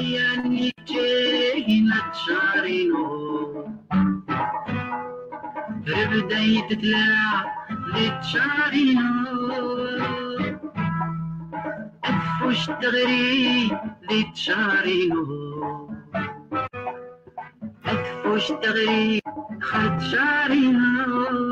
يعني جاي لتشارينو ربداي تتلاع لتشارينو أفوش تغري لتشارينو أفوش تغري خد شارينو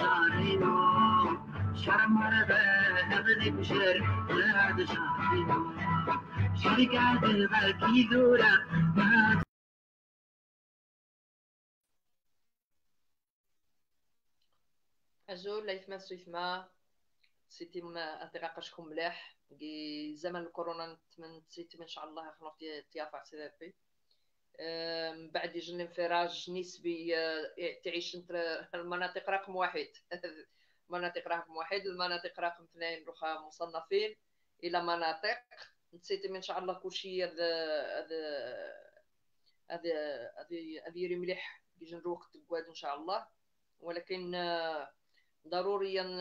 اجو شمر بهذني بشر هذا سيتي ما الباكي أتراقشكم زمن الكورونا نتمنى ان شاء الله خنوف تيافع سي بي من بعد يجي الانفراج نسبي آه، تعيش انت المناطق رقم واحد. مناطق رقم واحد المناطق رقم اثنين روخا مصنفين. إلى مناطق نسيت إن شاء الله كلشي هذا هذا هذا هذا يري مليح. كي نروح تقواد إن شاء الله. ولكن آه، ضروري أن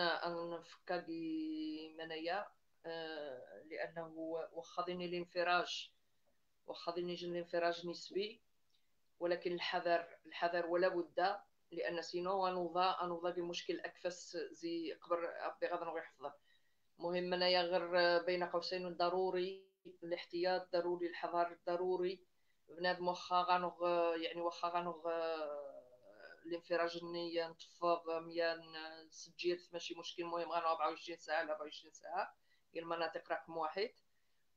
نفكر بمنايا آه، لأنه واخا الانفراج واخا يجي الانفراج نسبي ولكن الحذر الحذر ولا بد لأن سينو غنوضى غنوضى بمشكل أكفس زي قبر ربي غادي نغي يحفظه. مهم انايا غير بين قوسين ضروري الاحتياط ضروري الحذر ضروري. بنادم واخا غنوغ يعني واخا غنوغ الانفراج النية نتفض ميان سجيل ماشي مشكل المهم غنوغ 24 ساعة ل 24 ساعة. هي المناطق رقم واحد.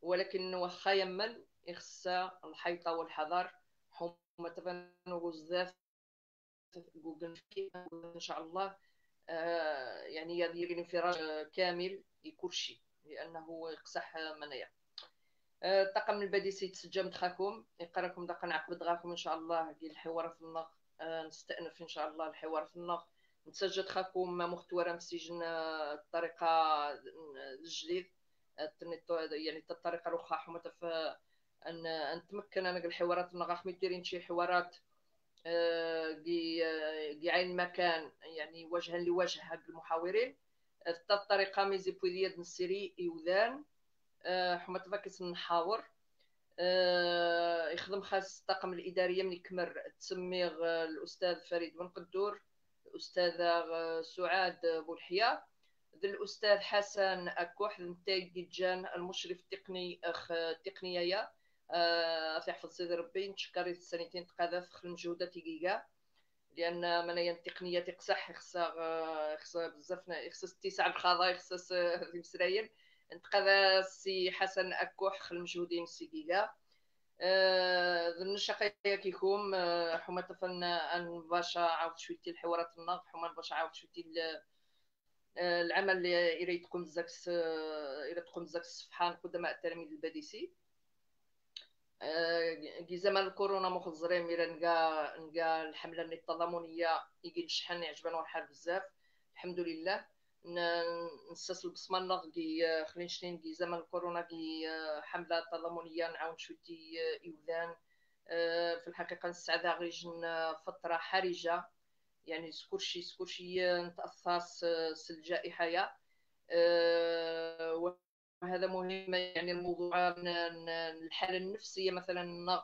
ولكن واخا يمن إخساء الحيطة والحذر حمى تفنغ بزاف جوجل إن شاء الله آه يعني يدير انفراج كامل لكلشي لأنه يقصح منايا. آه الطاقم البديسي تسجل مدخاكم يقراكم دقا نعقب دغاكم إن شاء الله ديال الحوار في النغ آه نستأنف إن شاء الله الحوار في النغ. نتسجل دخاكم مختورة مسجن الطريقة الجديد يعني الطريقة الأخرى حمى أن نتمكن أنا الحوارات نغاخ مديرين شي حوارات كي آه، عين المكان يعني وجها لوجه هاد المحاورين. حتى الطريقة ميزي بويديا نسيري يوذان. آه، حما تفاكس نحاور. آه، يخدم خاص الطاقم الإدارية من كمر تسميغ الأستاذ فريد بن قدور الأستاذة سعاد بولحيه ذا الأستاذ حسن أكوح نتاج جان المشرف التقني أخ تقنيه آه يحفظ سيدي ربي نتشكر السنتين تقاذف خل مجهودة تيكيكا لأن منايا التقنية تقصح خصها آه، خصها بزاف خصها اتساع الخضا خصها مسرايل نتقاذا سي حسن أكوح خل مجهودين سيكيكا آه النشاقية كيكم آه حما تفن أن باشا عاود شويتي الحوارات الناغ حما باشا عاود شويتي آه، العمل اللي تقوم زاكس إلى تقوم زاكس صفحان قدماء التلاميذ الباديسي كي زمان الكورونا مخزرين ميرا نلقى نلقى الحملة التضامنية يجي نشحن يعجبنا الحال بزاف الحمد لله. نسس البصمه كي خلينا نشتين كي زمان الكورونا كي حملة تضامنية نعاون شويتي يوذان في الحقيقة نسعد غير فترة حرجة. يعني سكورشي سكورشي نتأثر الجائحه يا. هذا مهم يعني الموضوع الحالة النفسية مثلا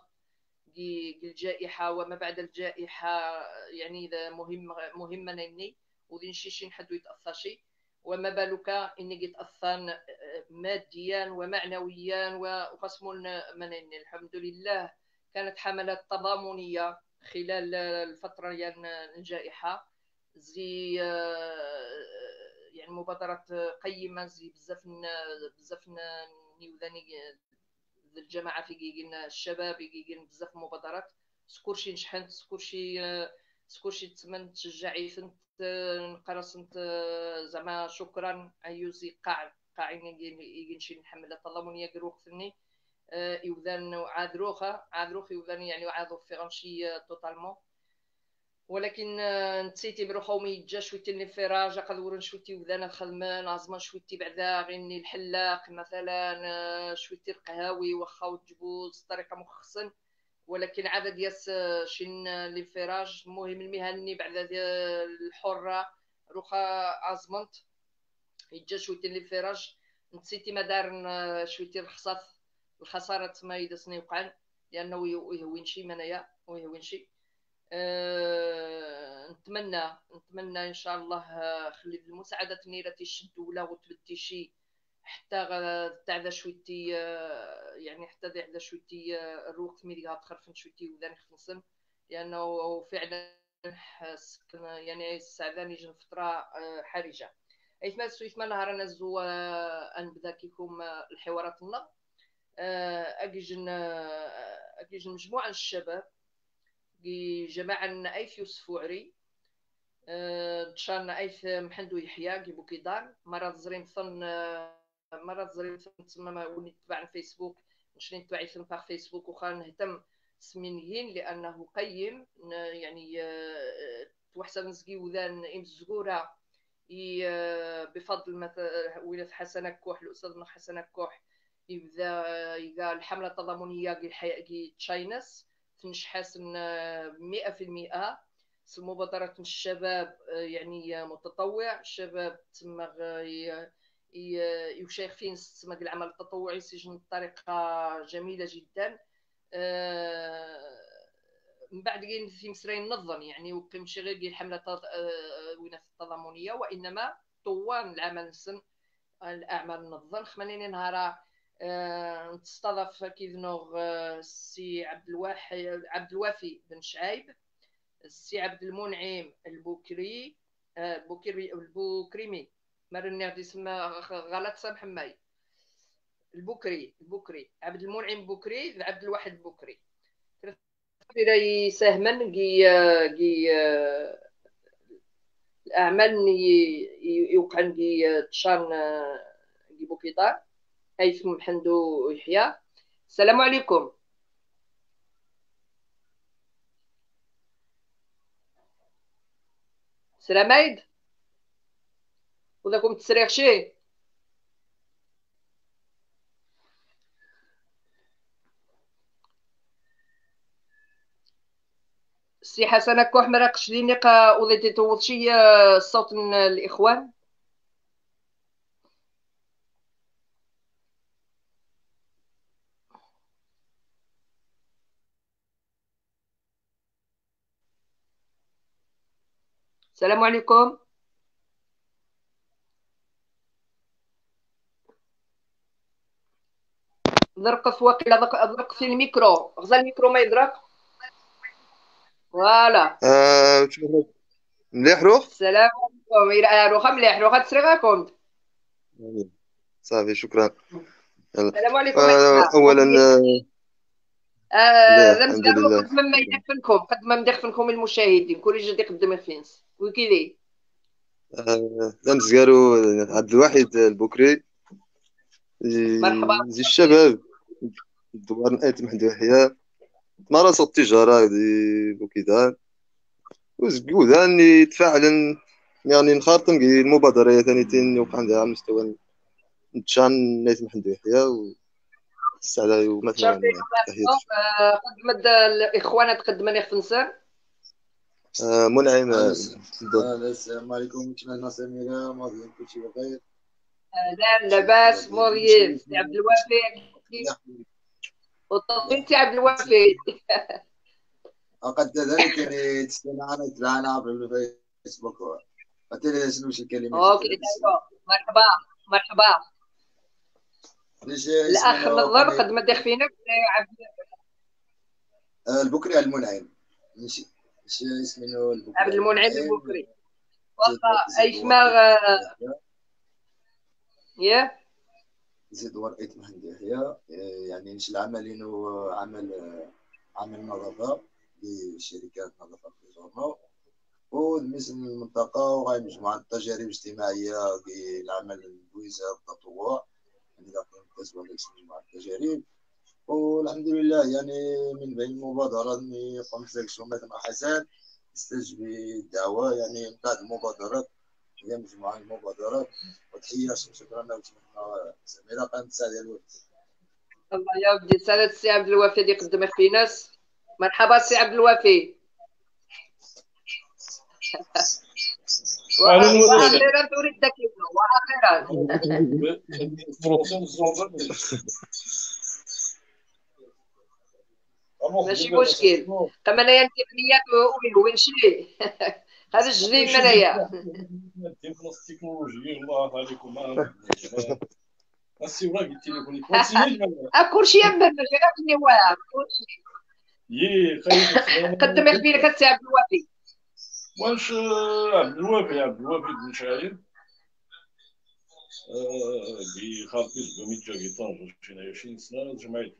الجائحة وما بعد الجائحة يعني إذا مهم مهمة نني ودين شي حد يتأثر شي وما بالك إنك يتأثر ماديا ومعنويا وقسم من الحمد لله كانت حملات تضامنية خلال الفترة يعني الجائحة. زي يعني مبادرات قيمة زي بزاف بزاف نيوذاني الجماعة في كيكين الشباب كيكين بزاف مبادرات. سكورشي نشحنت سكورشي سكورشي تمن تشجعي فنت نقرا انت زعما شكرا ايوزي قاع قاعين يجي نشي نحمل التضامنيه كروخ ثني يوذان عاد روخة عاد روخ يوذان يعني عاد في غنشي توتالمون ولكن آه، نسيتي بروحو ما يتجا شويتي الانفراج قدورن شويتي وذانا خدمان عزمان شويتي بعدا غيني الحلاق مثلا آه، شويتي القهاوي واخا وتجبوز طريقة مخصن. ولكن عدد ياس آه، شين الانفراج المهم المهني بعدا الحرة روخا عزمنت يتجا شويتي الانفراج نسيتي ما دارن شويتي الخصاف الخسارة ما يدسني وقعن لأنه يهوين شي منايا ويهوين شي نتمنى نتمنى إن شاء الله آه، خلي المساعدة نيرة الدولة وتبدي شي حتى تاع شويتي آه، يعني حتى تاع شويتي آه، الوقت ملي غتخرفن شويتي وذا نخلصن لأنه فعلا يعني السعدان يجي فترة حرجة. إيثما سويثما نهار نزو انبدا كيكم الحواراتنا اجيجن اجيجن مجموعة الشباب جماعة ايث يوسف وعري تشان ايث محندو يحيى كيبو كيدان مرات زرين ثن مرات زرين ثن تما ولي تبع الفيسبوك نشرين تبعي ثن في فيسبوك وخا نهتم سمينيين لأنه قيم يعني توحسب نزكي وذان ام زغورة بفضل مثلا ولاد حسن كوح الأستاذ حسن كوح يبدا يقال الحمله التضامنيه كي تشاينس. تنش حاسن مئة في المئة مبادرة الشباب يعني متطوع. الشباب تما يشيخ فين تسمى العمل التطوعي سجن بطريقة جميلة جدا. من بعد كاين في مسرين نظم يعني وكمشي غير الحملة وين التضامنية وإنما طوال العمل نسن الأعمال النظم خمانين نهار تستضاف كيذنوغ السي عبد الواحد عبد الوافي بن شعيب السي عبد المنعم البوكري البوكري البوكريمي مرني غادي يسمى غلط سامح ماي. البوكري البوكري عبد المنعم بوكري عبد الواحد بوكري إذا يساهمن كي كي الأعمال يوقعن كي تشان كي بوكيطار. هيثم محمدو يحيى السلام عليكم. سلام عيد وذاكم تسريغ شي؟ سي حسن كوح مراقش ليني قا وذيتي توض شي صوت الإخوان. السلام عليكم. ضرق واقيلا في الميكرو. غزال الميكرو ما يضرق. فوالا. آه مليح روح السلام عليكم. روخا مليح. روخا تسريغاكم صافي شكرا. السلام عليكم. آه اولا آه قد ما يدفنكم قد ما مدخفنكم المشاهدين. كل جد يقدم الفينس وكذي. لمس قالوا عبد الواحد البكري. مرحبا. زي الشباب. دوار نأيت محمد يحيى. مارس التجارة دي بوكيدان وزقودان يتفاعل يعني نخارطن المبادرة ثاني تين يوقع عندها على مستوى نتشان نأيت محمد يحيى و السعادة ومثلا قدمت الإخوان تقدم خنسان منعم. السلام عليكم. كنا سميرة ماضي كل شيء بخير؟ لا لاباس موريين سي عبد الوافي وطفيتي عبد الوافي وقد ذلك يعني تستمعنا تبعنا في الفيسبوك قلت شنو شي الكلمة أوكي مرحبا. مرحبا. الأخ نظر قد ما دخ فينا عبد البكري المنعم. ماشي. عبد المنعم البكري. والله أي شماغ يا؟ زيد ورقيت مهندي هي. يعني نش العمل إنه عمل عمل نظافة لشركات نظافة في الجورنال ومثل المنطقة وغاي مجموعة التجارب الاجتماعية للعمل البويزة والتطوع يعني إذا كنت مجموعة التجارب. والحمد لله يعني من بين المبادرات اللي قمت سيلكسيون مثلا حسن استجب الدعوة يعني من بعد المبادرات هي مجموعة من المبادرات وتحية شكرا لك زميلة قناة سعد الوقت الله يا ودي سعادة السي عبد الوافي اللي يقدم في ناس مرحبا سي عبد الوافي وأخيرا تريد دكيزو وأخيرا ماشي مشكل. قام انايا انت بنيات وين شري هذا الجديد من انايا التكنولوجيا الله عليكم السي ولا قلت لكم كلشي يما جاتني واعر كلشي يي خير قدم يخبيلك السي عبد الوافي واش عبد الوافي عبد الوافي بن شايب بخاطر بميت جا طنجة شينا عشرين سنة جمعية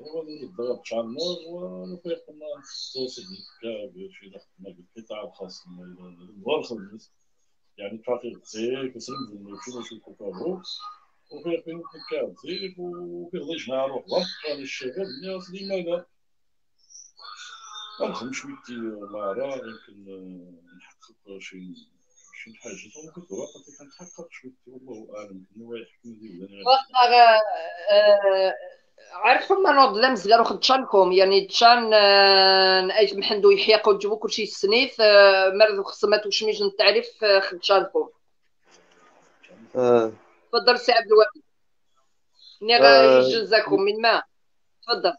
مشروطة كورونا ونضرب تشانر ونفيق قلنا توصل لك شي خدمة بالقطاع الخاص نبغى نخدم يعني تحقيق زيك وسلم شنو نشوفو كابو وفيه فين كاب زيك وفيه ضيج نعرف ضغط على الشباب الناس لماذا نخدم شويتي مهارة يمكن نحقق شي شي حاجة ممكن تبقى كنتحقق شويتي والله أعلم كنا يحكم لي ولا واخا عارفهم ما نوض لا مزيان وخد تشانكم يعني تشان نأيت محندو يحيى قو تجيبو كلشي السنيف مرض خصمات وشميج التعريف خد تشانكم. آه. تفضل سي عبد الوهاب. ني آه. غيجزاكم من ما. تفضل.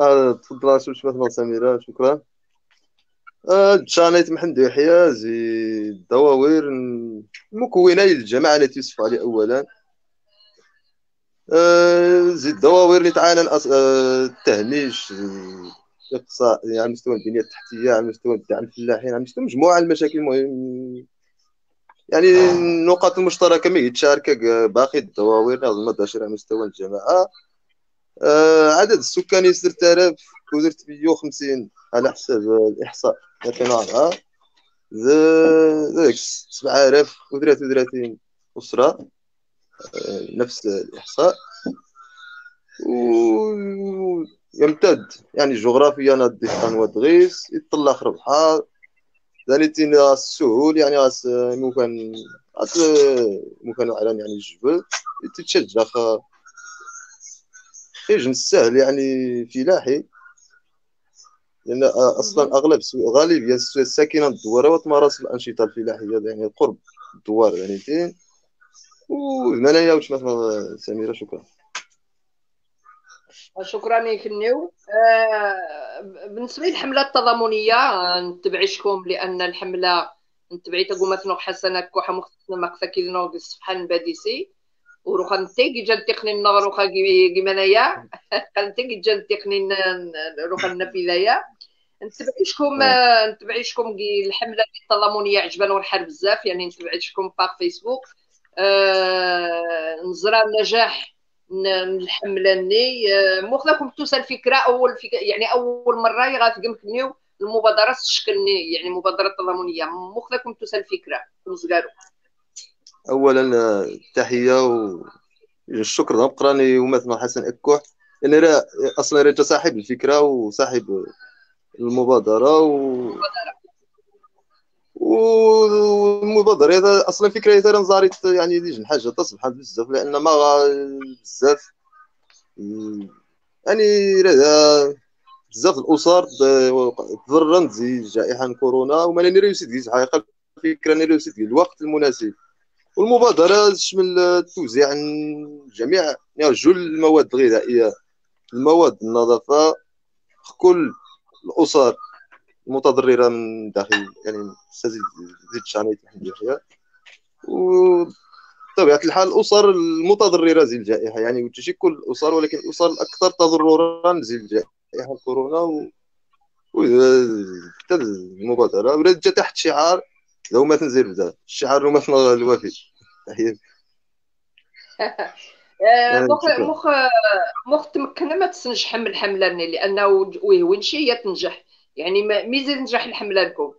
آه تفضل شوف شوف سميرة؟ شكرا. آه تشانيت محمد يحيى زي الدواوير المكونة للجماعة التي يوصف عليه أولا. آه زي الدواوير اللي تعانى آه، التهميش آه، الاقتصاد يعني على مستوى البنية التحتية على مستوى الدعم الفلاحين على مستوى مجموعة المشاكل المهم. يعني النقاط المشتركة ما يتشارك باقي الدواوير نظم الدشير على مستوى الجماعة. آه، عدد السكاني 6000 ودرت 150 على حسب الإحصاء 2004 ذاك 7033 أسرة. آه، نفس الإحصاء. و يمتد. يعني جغرافيا الدهقان ودغيس يطلع خرب بحار. ثانيتين غاس السهول يعني غاس مكان غاس مكان على يعني الجبل تتشجع خ- خيج السهل يعني فلاحي لأن أصلا أغلب غالبية الساكنه الدوار وتمارس الأنشطة الفلاحية يعني قرب الدوار يعني تين وهنايا واش مثلا سميره شكرا شكرا لك النيو. آه، بالنسبة للحمله التضامنيه نتبعشكم لأن الحملة نتبعي تقوم مثلا حسنة كوحة مختلفة مقصة كيدنا في الصفحة نباديسي وروخا نتيجي جا تقني النغ روخا كيمانايا نتيجي جا تقني روخا النبيلايا نتبعيشكم نتبعيشكم كي الحملة التضامنية عجبانا والحال بزاف. يعني نتبعيشكم باغ فيسبوك. نزرى النجاح ن- الحمله ني آه، مخلكم توسى الفكرة أول فكرة يعني أول مرة غاتقمكنيو المبادرة تشكلني يعني مبادرة تضامنية. مخلكم توسى الفكرة وزقارو اولا آه، التحيه والشكر نقراني ومثلا حسن اكوح راه أصلا راه صاحب الفكرة وصاحب المبادرة و والمبادرة هذا أصلا فكرة هذا نزاريت يعني ديج حاجة تصبح بزاف لأن ما بزاف يعني بزاف الأسر تضررن زي جائحة كورونا وما لاني ريوسيت ديز حقيقة الفكرة اني ريوسيت ديال الوقت المناسب. والمبادرة تشمل التوزيع عن جميع يعني جل المواد الغذائية المواد النظافة كل الأسر. المتضررة من داخل يعني زيد زيد شانيت محمد يحيى وبطبيعة الحال الأسر المتضررة زي الجائحة يعني ماشي كل الأسر ولكن الأسر الأكثر تضررا زي الجائحة كورونا و و حتى المبادرة. بدات جا تحت شعار لو ما تنزل بدا الشعار ما الوفي. تحية. آه، آه، مخ. مخ مخ تمكن ما تسنج حمل الحمله لأنه وين شي هي تنجح. يعني ميزه تنجح الحملة لكم؟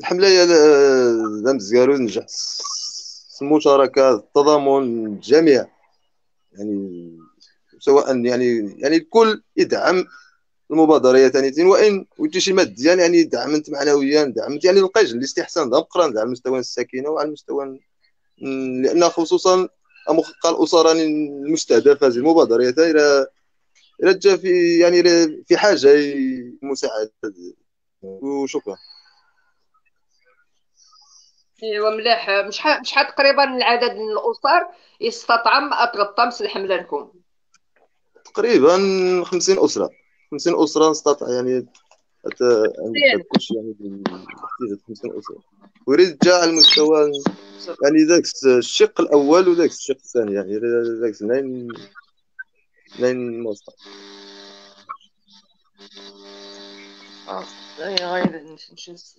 الحملة هي لا مزيارو نجح. س- المشاركة التضامن الجميع يعني سواء يعني يعني الكل يدعم المبادرة ثانيتين. وإن ودي شي ماديا يعني دعمت معنويا دعمت يعني لقيت الاستحسان دقرا على مستوى الساكنة وعلى المستوى م، لأن خصوصا مخ- الاسر المستهدفة زي المبادرة إلى إلى جا في يعني في حاجة مساعدة وشكرا. ايوا مليح مش ح- شحال تقريبا العدد من الأسر يستطعم اتغطى مسل الحمله لكم؟ تقريبا 50 أسرة. 50 أسرة نستطيع يعني أت... كلشي يعني بالاحتياجات 50 أسرة. ويريد جا على المستوى يعني ذاك الشق الأول وذاك الشق الثاني. يعني ذاك آه. نشوف.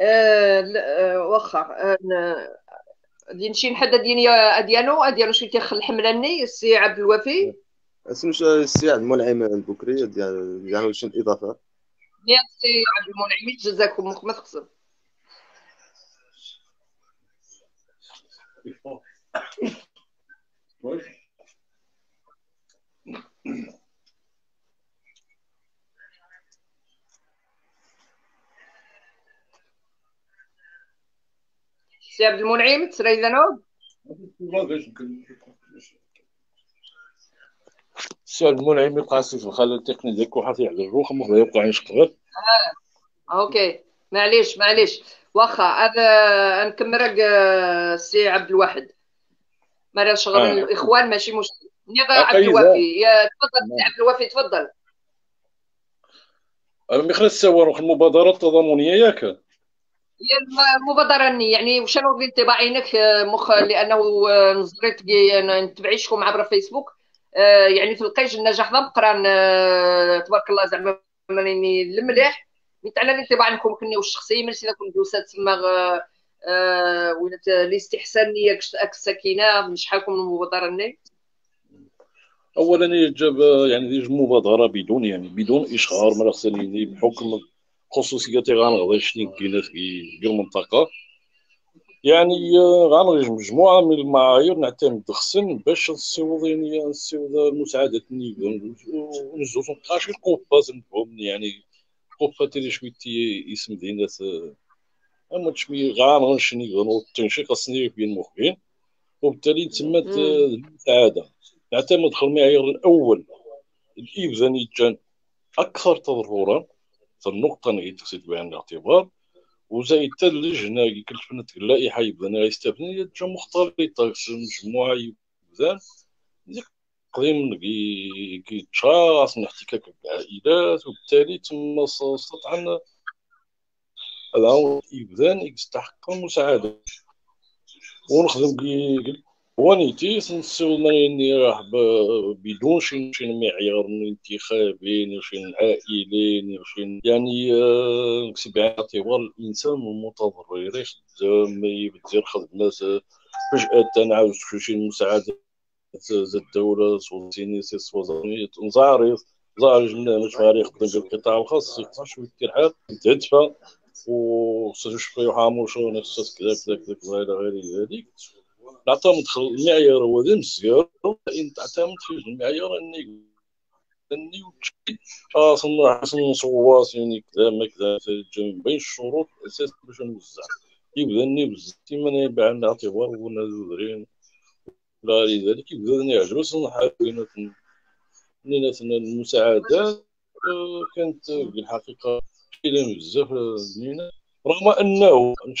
آه، لا، آه، واخا آه، ن- غادي نمشي نحدد ديني أديانو أديانو شي تيخ الحملاني السي عبد الوفي اسم السي عبد المنعم البكري ديال يعني شي اضافه يا السي عبد المنعم جزاكم مخ ما تقصر. Ouais. السي عبد المنعم تسريدانو السي المنعم يبقى في الخلل التقني ديالك وحاطي على الروح ما يبقى عين شقر أوكي. معليش معليش. واخا هذا نكمل لك آه، السي عبد الواحد. ما شغل آه. الإخوان ماشي مشكل. نيغا آه، عبد طيب. الوفي يا تفضل السي عبد الوفي تفضل. أنا مخرج السوار المبادرة التضامنية ياك. هي الم- المبادرة ني يعني وشنو الانطباع عينك آه، مخ؟ آه، كي أنا نتبعيشكم عبر فيسبوك. آه، يعني تلقيش النجاح ذا مقران آه، تبارك الله زعما ماني المليح. من على الانطباع عنكم كني والشخصي من سيدا كنت دوسات تما آه، آه، وينت الاستحسان نية اك السكينة من شحالكم ني اولا يجب يعني يجب مبادرة بدون يعني بدون اشهار ما خصني بحكم خصوصياتي غنغضي شنو كاينة في المنطقة يعني آه، غنغير مجموعة من المعايير نعتمد خصن باش نسيوض يعني نسيوض المساعدات اللي ونزوز نقاش القوفه نفهم يعني قوفه تيري شويتي اسم دينا أما تشمي غنغنشني غنو التنشيق خاصني بين المخبين وبالتالي تمت مم. المساعدة نعتمد خل المعيار الأول. الإبزاني كان أكثر تضررا في النقطه اللي تسيت بعين الاعتبار وزايد حتى اللجنه اللي كلفنا اللائحه يبدا يستبني جا مختلطه مجموعة قديم كي كيتشاص من احتكاك بالعائلات وبالتالي تم استطعنا هذا يبدان يستحق المساعده ونخدم ونيتي نسول اني راح ب- بدون شي شي معيار انتخابي شي عائلي شي يعني آه، نكسب باعتبار الانسان المتضرر يخدم يبدل خدمه فجاه عاوز شي مساعده الدولة سوزيني سي وزاري نزاري زاري من مش غير يخدم بالقطاع الخاص يقطع شوية ديال حال تدفع وخصو شوية يحامل شو نفس كذا كذا كذا كذا غير ذلك نعتمد المعيار هو ذا مسيار ان تعتمد في المعيار أني أني أصلا حسن نصواص يعني كذا ما كذا جنب بين الشروط الاساس باش نوزع. يبدأ أني بزاف ما يبع عندنا اعتبار ونا ذرين لا لذلك يبدأ أني يعجبس نحاول نينات المساعدات آه، كانت في الحقيقة كاينة بزاف زوينة. رغم أنه أنا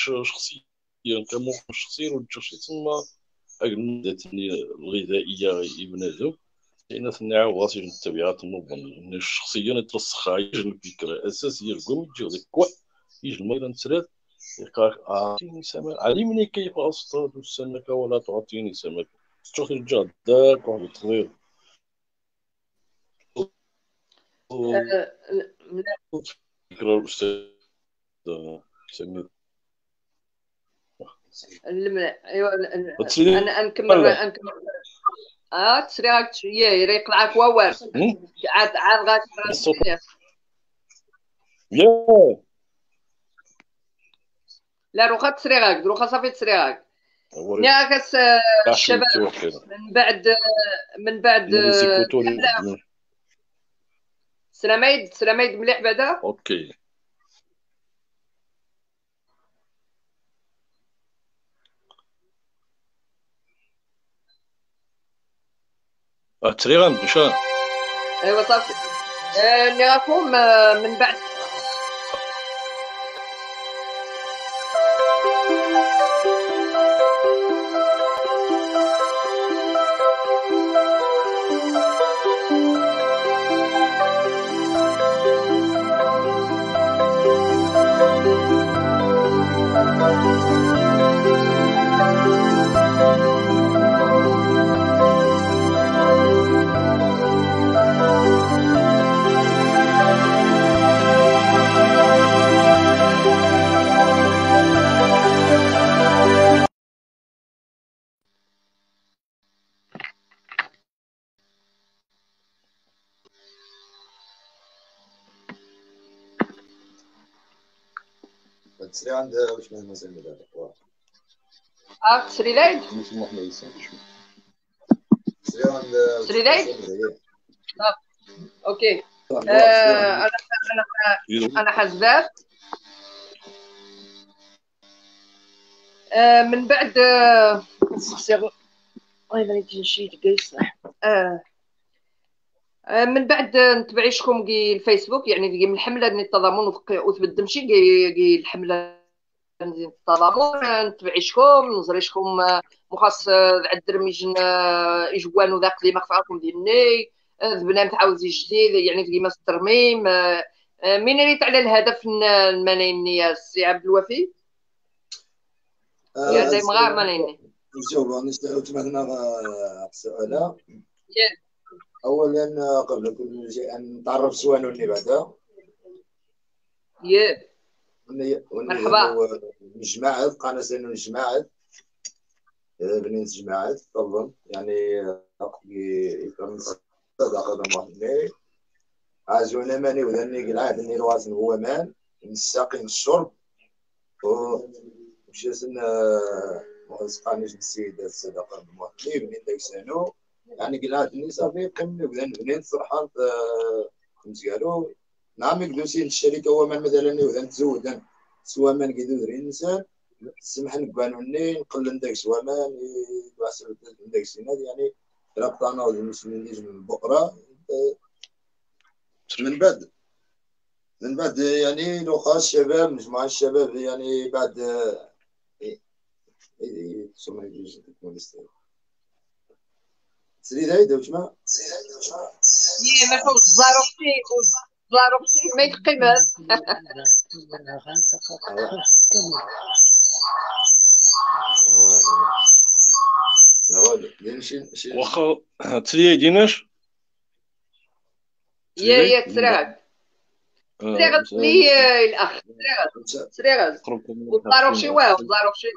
كموقف شخصي والشخصي تما المادة الغذائية يبنادو لأن واصل من التبعات المنظمة الشخصية نترسخ يجي الفكرة الأساسية القوم يجي ذاك كوا يجي الميدان تسراد يقال أعطيني سمك علمني كيف أصطاد السمكة ولا تعطيني سمك تشوف الجاد داك واحد التغيير. آه، فكرة الأستاذ سميت. ايوا أنا نكمل؟ نكمل. آه تسري غاك شوية يقلعك واوار هم؟ عاد عاد. يا. لا روخا تسري غاك روخا صافي تسري غاك أولي يا كاس الشباب الشباب من بعد من بعد سلاميد سلاميد مليح بعدا؟ أوكي. تريغان بشان ايوا صافي. آه، اللي راكم آه، من بعد. تسري عند واش المسلم هذاك آه تسري العيد اسمه محمد تسري عند تسري العيد أوكي. آه، أنا أنا أنا حزاب آه، من بعد آه، الله شي آه. آه، من بعد نتبعي شكون الفيسبوك يعني من الحملة التضامن وثبت دمشي الحملة التضامن نتبعي شكون نزري شكون آه، مخاص آه، عدر ميجن آه، إجوان وذاك اللي ما خفاكم ديالني آه، ذبنا تعاود جديد يعني كيما الترميم من ريت على الهدف يا السي عبد الوفي؟ يا دايما غير منايني نجاوب نستعود مثلا السؤال. اولا قبل كل شيء نتعرف سوانو اللي بعدا. يا. وني- وني- مرحبا. و- نجماعات قانا سنو نجماعات آه، بنين جماعات تظن يعني آه، يكون صدق هذا مهني عازونا ماني وذني قلعاد أني الوازن هو مان. نساقي الشرب. ومشي سن مغزقانيش السيد الصدقة المهني بنين داك سانو يعني قلعاد أني صافي قمني وذن بنين فرحان قالوا. نعم يقدوسين الشركة هو من مثلا وذن تزودا سوا من قيدو ذرين الانسان سمح نقبانو ني نقلن داك سوا مان يواسل داك السناد يعني رابطانا والمسلمين اللي من بكره من بعد من بعد يعني لو خاص الشباب مجموعة الشباب يعني بعد إيه، إيه، ما يجوز تكون الاستاذ. سريد هيدا وش ما ما ما لا لأن شي شي واخا تسريه ديناش يا يا تسرعد تسرعد لي الاخ تسرعد والزاروكشي واه الزاروكشي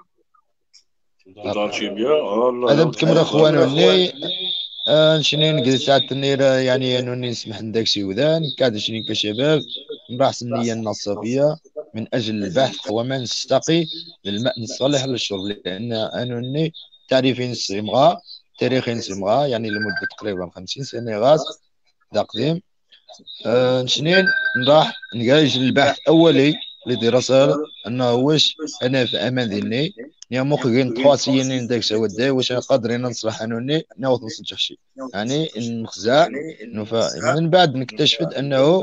دارتي بيا هذا بكمل اخوانو اللي نشني نقدر ساعة النير يعني انه نسمح نداك شي وذان. كاد شني كشباب نراحس النية النصابية من أجل البحث هو ما نستقي للماء الصالح للشرب لأن أنا اني تعريفين الصمغة تاريخين الصمغة يعني لمدة تقريبا خمسين سنة غاز دا قديم. آه، نشنين نراح نقايج البحث اولي لدراسة أنه واش أنا في أمان ذني يا مخرجين تخاصيين داك سواد واش قادرين نصلح انوني ناوض نصلح شي يعني نخزع نفا من بعد نكتشفت أنه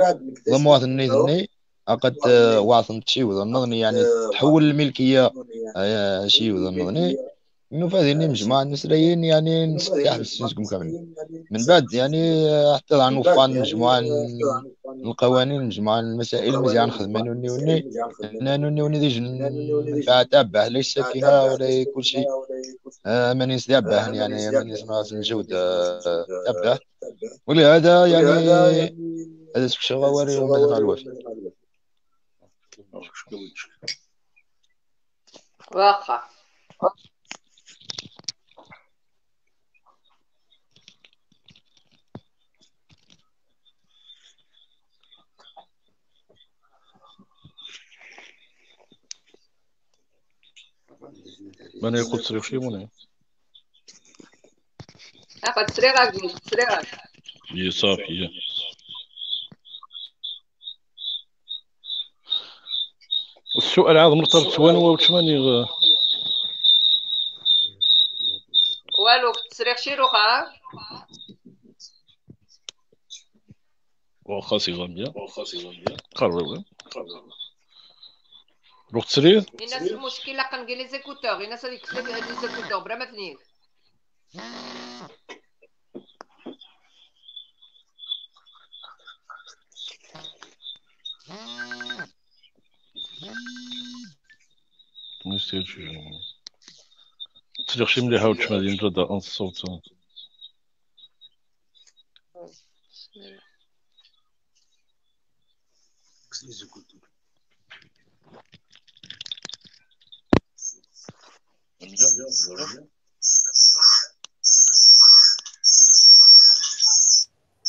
ضموات النيذني قد واثن شي وظنني يعني تحول الملكية. آه، شي وظنني انه فهذني مجموعه النسريين يعني نستفتح بالسنسكم كامل من بعد يعني آه، حتى عن وفان مجموعه القوانين مجموعه المسائل مزيان خدمين وني وني. أنا نوني وني ديج نفع تابع ليش ساكنه ولا كل شيء. آه، ماني نتابع يعني ماني نسمع الجوده تابع ولهذا يعني هذا سوق شغواري ومثلا على الوفي من يقول تصريف شي منى اخا تسرعد تسرعد هي صافي السؤال عاد مرتبط سوان واش ماني غ- والو تسريع شي روخا واخا سي غامبيا واخا سي غامبيا قرب روح تسرير الناس المشكلة كنقي لي زيكوتور. الناس كتب لي زيكوتور بلا ما تنيك نستير شي تسرير شي مليحة وتش مادي نرد أنص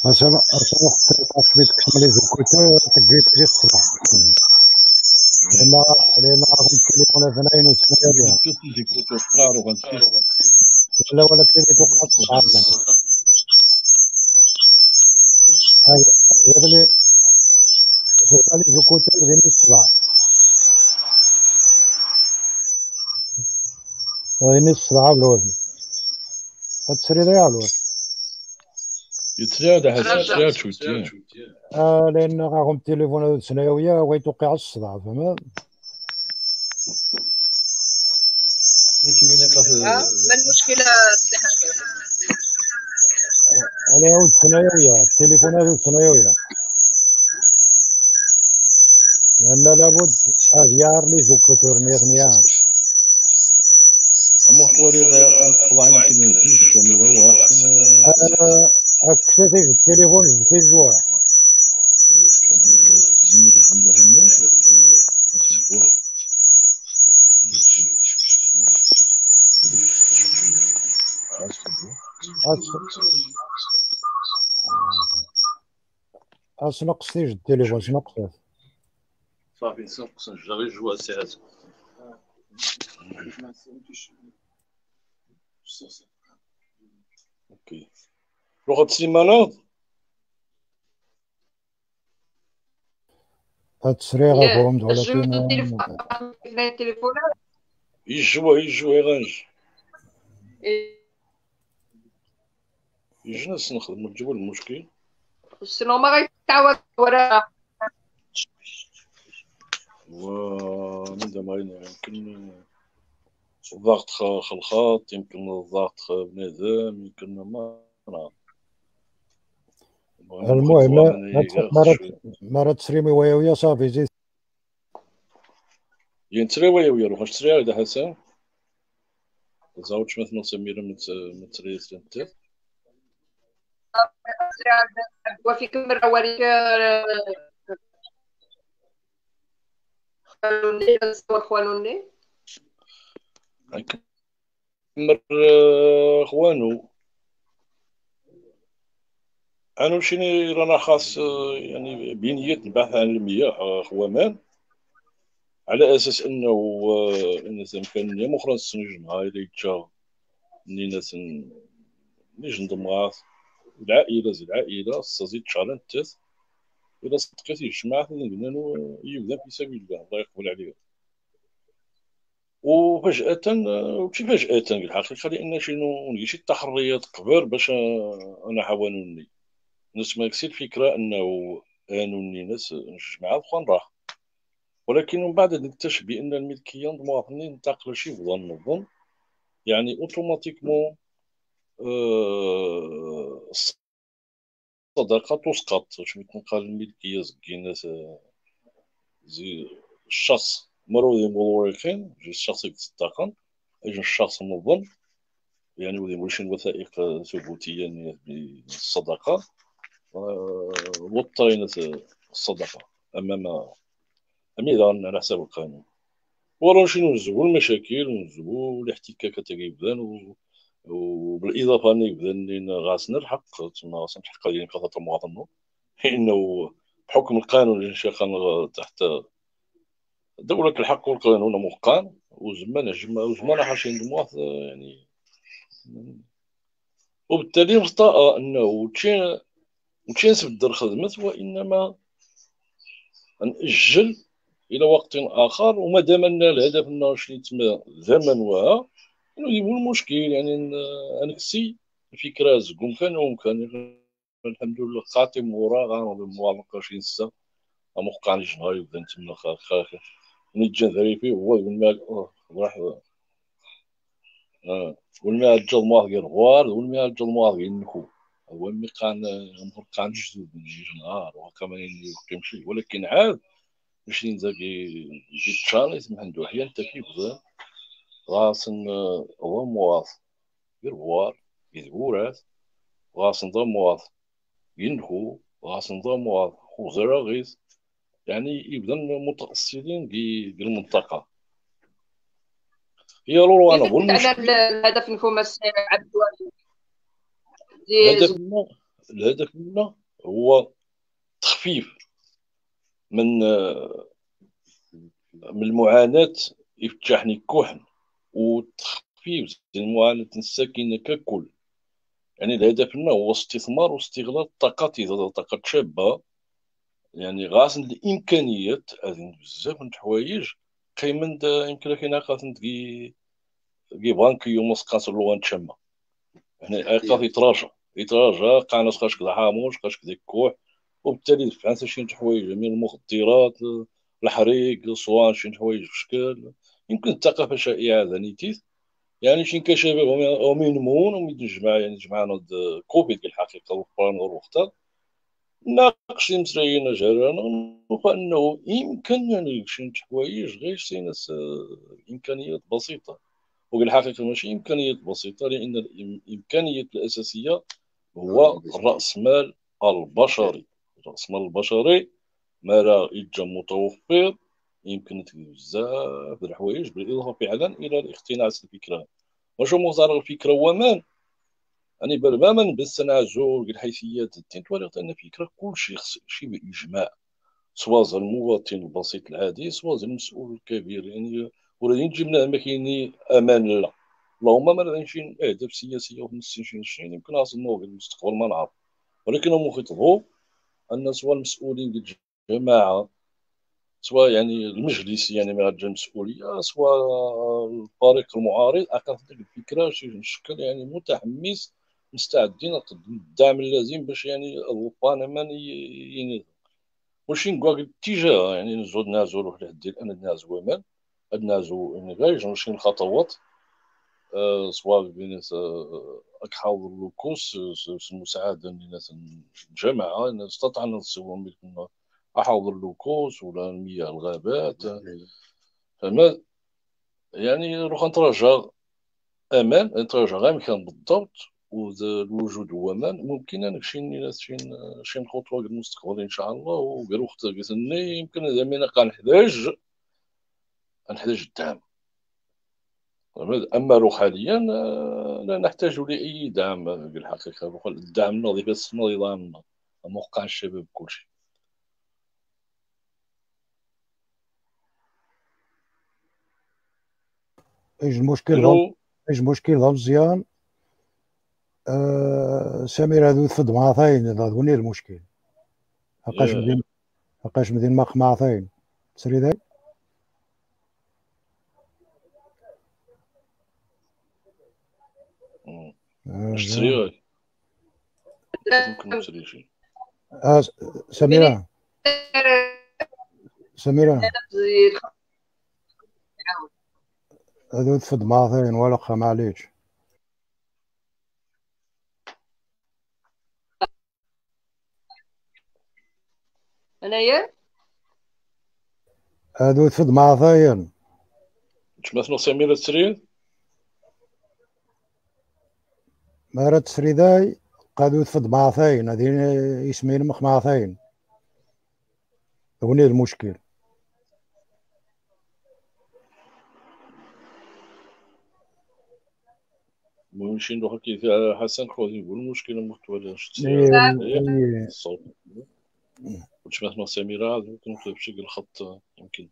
الصوت أصلا أصلا تكمل زكوتو تقيت لي الصباح لأن لأن راكم تكلمونا في ناين وسمعوا بها لا ولكن يتوقع الصعاب هاي هذا اللي في كتب ديال الصباح وين الصباح بالوفي هتسري ضياع الوفي يتساعد حسن تساعد شو تيان آه لأن راهم التليفون الثانويه ويتوقع الصداع فهمت ماشي وين آه كاف ما المشكلة سي حاج أنا عاود الثانويه التليفونات الثانويه لأن لابد اغيار لي جو كتورني ثنيان مو حواري طبعا يمكن يجوز الكاميرا واحد آه هكا تيجي التليفون جبتي جوا اسنقص تيجي التليفون سنقص صافي نقص غير جوا ساعات أوكي لغة السيمانات غاهم الجو ولكن التليفونات يجوا يجوا يغنج إيه، يجنس نخدم الجو المشكل سنو ما غيتعاود ورا ومن دابا يمكن الضغط خ- خ الخط يمكن الضغط بنادم يمكن ما نعرف المهم شوية. مرات تسريمي ويا ويا صافي زيد ينتري ويا واش تسري هذا حسن زوج مثلا سميرة مت متري سنتر وفي كم وريك خوانوني نسوا خوانوني مر خوانو. أنا شنو رانا خاص آه، يعني بنية البحث عن المياه آه، خوامان على أساس أنه آه، أن كان يا مخرج سنجم هاي اللي تشا ني ناس نيج نضمغات العائلة زي العائلة زيد شهرين تاث إذا صدقت يجمع قلنا له يبدا في سبيل الله الله يقبل عليه وفجأة وشي فجأة في الحقيقة لأن شنو شي تحريات كبار باش أنا حاولوني ناس ما كسير فكرة أنه آنوني ناس نجمع بخوان راه. ولكن من بعد نكتشف بأن الملكية المواطنين انتقل شي بظن نظن يعني أوتوماتيكمون آه، الصداقة تسقط واش بغيت نقال الملكية زكي ناس زي الشخص. مرو ذي موريخين جي الشخص يتصدقن أجي الشخص منظم يعني وذي مولشين وثائق ثبوتية بالصداقة. وطرينة الصدقة أمام أميرا على حساب القانون. ورا شنو نزبو المشاكل ونزبو الاحتكاكات اللي يبدان و- وبالإضافة أن يبدان لنا غاس نلحق تما غاس نلحق ديال المواطن إنه بحكم القانون اللي تحت دولة الحق والقانون مقام وزمان وزمان حاشين دموات يعني. وبالتالي مستاء أنه تشين تشين سبدر خدمت وإنما نأجل إلى وقت آخر وما دام أن الهدف أنه شنو تما زمن وها يبو المشكل يعني ن- نكسي الفكرة زقوم. كان ومكان الحمد لله خاتم ورا غنوض الموافقه شي نسا. موقع الجنهار يبدا تما خا ذري فيه هو والمال واحد آه. والمال جل موافق غوار والمال جل موافق ينكو هو مي كان مرقان جدود من جنهار وكمان يمشي ولكن عاد باش نزاكي جيت شان يسمح عنده أحيانا تكيف غاسن هو مواظ يروار يذبورات غاسن ضم مواظ ينهو. غاسن ضم مواظ خوزرا غيث يعني يبدأ متأصلين دي دي المنطقة. هي لورو أنا هو الهدف السي عبد الهدف منا الهدف منا هو تخفيف من آه، من المعاناة يفتحني كحن وتخفيف المعاناة الساكنة ككل. يعني الهدف لنا هو استثمار واستغلال الطاقات إذا طاقات شابة يعني غاسن الإمكانيات هذه بزاف من الحوايج. قيمن يمكن لك هنا غاسن تقي تقي بانكي يوم سقاس اللغة نتشمى يعني قاعد يتراجع. يتراجع قاع ناس خاش كذا حاموش خاش كذا كوح. وبالتالي دفعنا شي حوايج من المخدرات الحريق صوان شي حوايج في شكل يمكن الثقافه شائعه هذا نيتيت يعني شي كشباب هم ينمون جماعة يعني جماعة كوفيد الحقيقة وقران وقتها ناقش مسريين جرانا وانه يمكن يعني شي حوايج غير شي ناس إمكانيات بسيطة. وبالحقيقه ماشي إمكانيات بسيطة لأن الإمكانيات الأساسية هو رأس مال البشري. رأس مال البشري ما راه يتجا متوفر يمكن بزاف الحوايج. بالإضافة فعلا إلى الاقتناص الفكرة. واش مصدر الفكرة هو من يعني برماما بس تنازل الحيثيات الدين تولي ان فكره كل شيء شي بإجماع. سواء المواطن البسيط العادي سواء المسؤول الكبير يعني ولا نجي من ما كاين أمان لا. اللهم ما غادي شي اهداف سياسية وفي نص شي يمكن أصلا في المستقبل ما نعرف. ولكن هم يطلبوا أن سواء المسؤولين الجماعة سواء يعني المجلس يعني ما غادي المسؤوليه سواء الفريق المعارض ديك الفكرة شي شكل يعني متحمس مستعدين نقدم الدعم اللازم باش يعني الوطن ما ينظم واش نقول الاتجاه يعني نزود نازل في الحد ديال أنا نازل مان نازل يعني غير شي الخطوات أه سواء بين أكحاول اللوكوس المساعدة لناس الجامعة إن استطعنا نصور مثل أحوض اللوكوس ولا المياه الغابات. فما يعني روح نترجى أمان نترجى غير كان بالضبط والوجود هو أمان ممكن انك شي شي شي خطوه المستقبل إن شاء الله وقال وقت يمكن زعما قا نحتاج نحتاج الدعم. أما روحانيا لا نحتاج لأي دعم بالحقيقة الدعم النظيف بس نظامنا موقع الشباب كل شيء. إيش المشكل إيش المشكل مزيان. آه سمير هذو تفد معاثين هذا المشكل. هقاش مدين هقاش مدين ماخ معاثين تسري ذاك شيء آه سميرة. سميرة. هذو تفد معاثين ولا معليش. أنايا؟ هادو تفد معاثين شمثنا سميرة تسريد مارت سريداي قادو تفد معاثين هذين يسمين مخ معاثين هوني المشكل. ماشي نروح كيف حسن خوذي يقول المشكلة مختوى الصوت كنت مثلا سميرة ممكن نكتب بشكل خط يمكن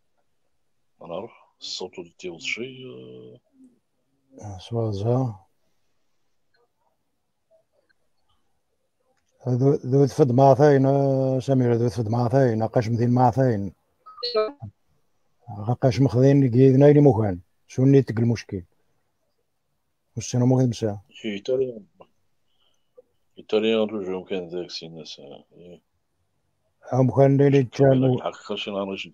ما نعرف الصوت ديال شي سوازا ذو تفد معثين سمير ذو تفد معثين قاش مدين معثين قاش مخذين قيدنا لي مكان شو نيتك المشكل وشنو مهم مسا ايطاليا ايطاليا رجعوا كان ذاك سي الناس هم كان نعرف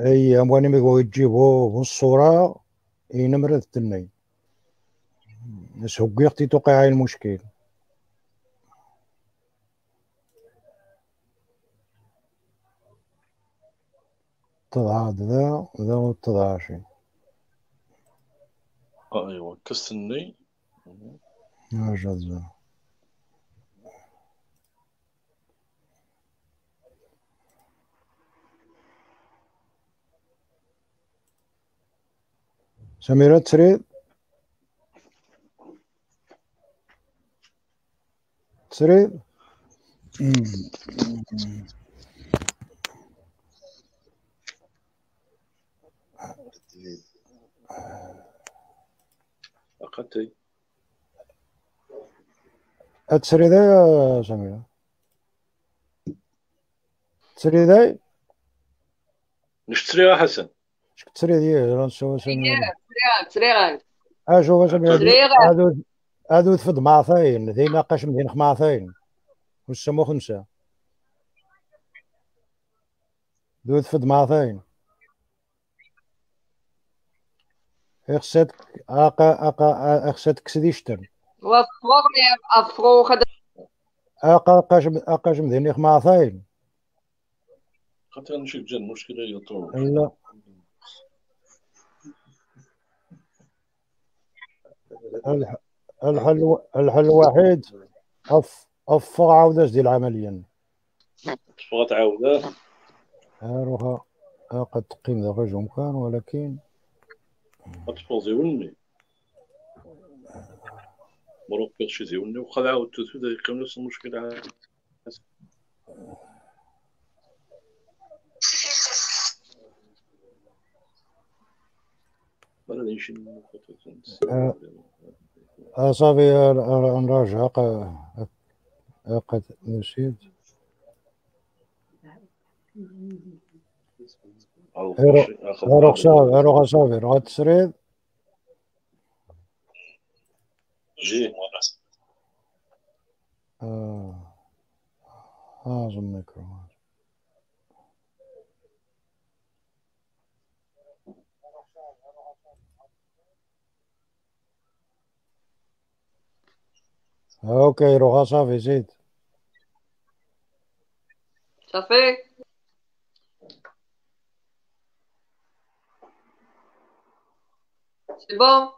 إي هم كان يبغوا يجيبوا الصورة ينمر التنين بس هو يختي توقع المشكل تضع ذا ذا تضع شيء ايوا كستني أجل سميرة تريد؟ تريد؟ أقتي التسريدة يا سميرة؟ تسريدة نشتريها حسن. تسريدة راه نسوى سميرة؟ أشوف سميرة تسريغ هادو هادو تفد معثين ذي ناقش مدين خمعثين والسمو خمسة؟ دو تفد معثين اخسد اقا اقا اخسد كسديشتن. وفوقني افرو خد اقا قاش اقاش مدين خمعثين خاطر نشوف جا المشكلة هي طول لا. الحل الحل الوحيد اف عودة ديال العملية تبغى تعاودها روحها قد تقيم ذا غير مكان ولكن غتبوزي وني مروك شي زيوني وخا عاود توتو دا يقيم نفس المشكلة. عاد. ولا نمشي آه. آه، صافي آه، آه، نراجع قا- آه، قد نسيت. روح صافي روح صافي. روح تسريد جي. آه آه الميكرو أوكي روح صافي زيد صافي سي بون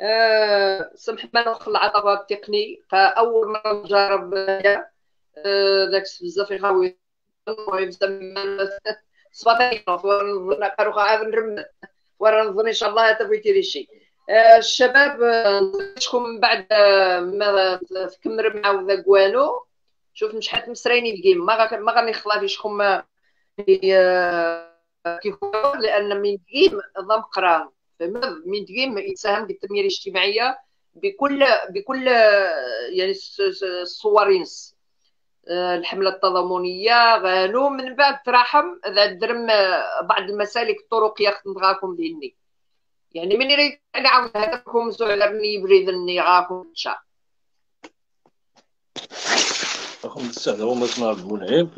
آه، سمح ما ندخل العطاء التقني فاول مره نجرب آه، داك بزاف يخاوي المهم صفاتي نظن قالوا عاد نرمد ورا نظن ان شاء الله تبغي شي آه، الشباب آه، نشكم من بعد آه، ما تكمل مع ذا كوانو شوف حد مسريني الجيم ما ما شكون ما كيف لأن من جيم نظام قران فما من جيم يساهم بالتنمية الاجتماعية بكل بكل يعني الصورينس آه، الحملة التضامنية غانو. من بعد تراحم ذا درم آه، بعض المسالك الطرقيه خدمتكم لهني يعني من يريد أنا عاود هدفكم سعرني يبريد غاكم اخو السهل هو ما اسمها الملعب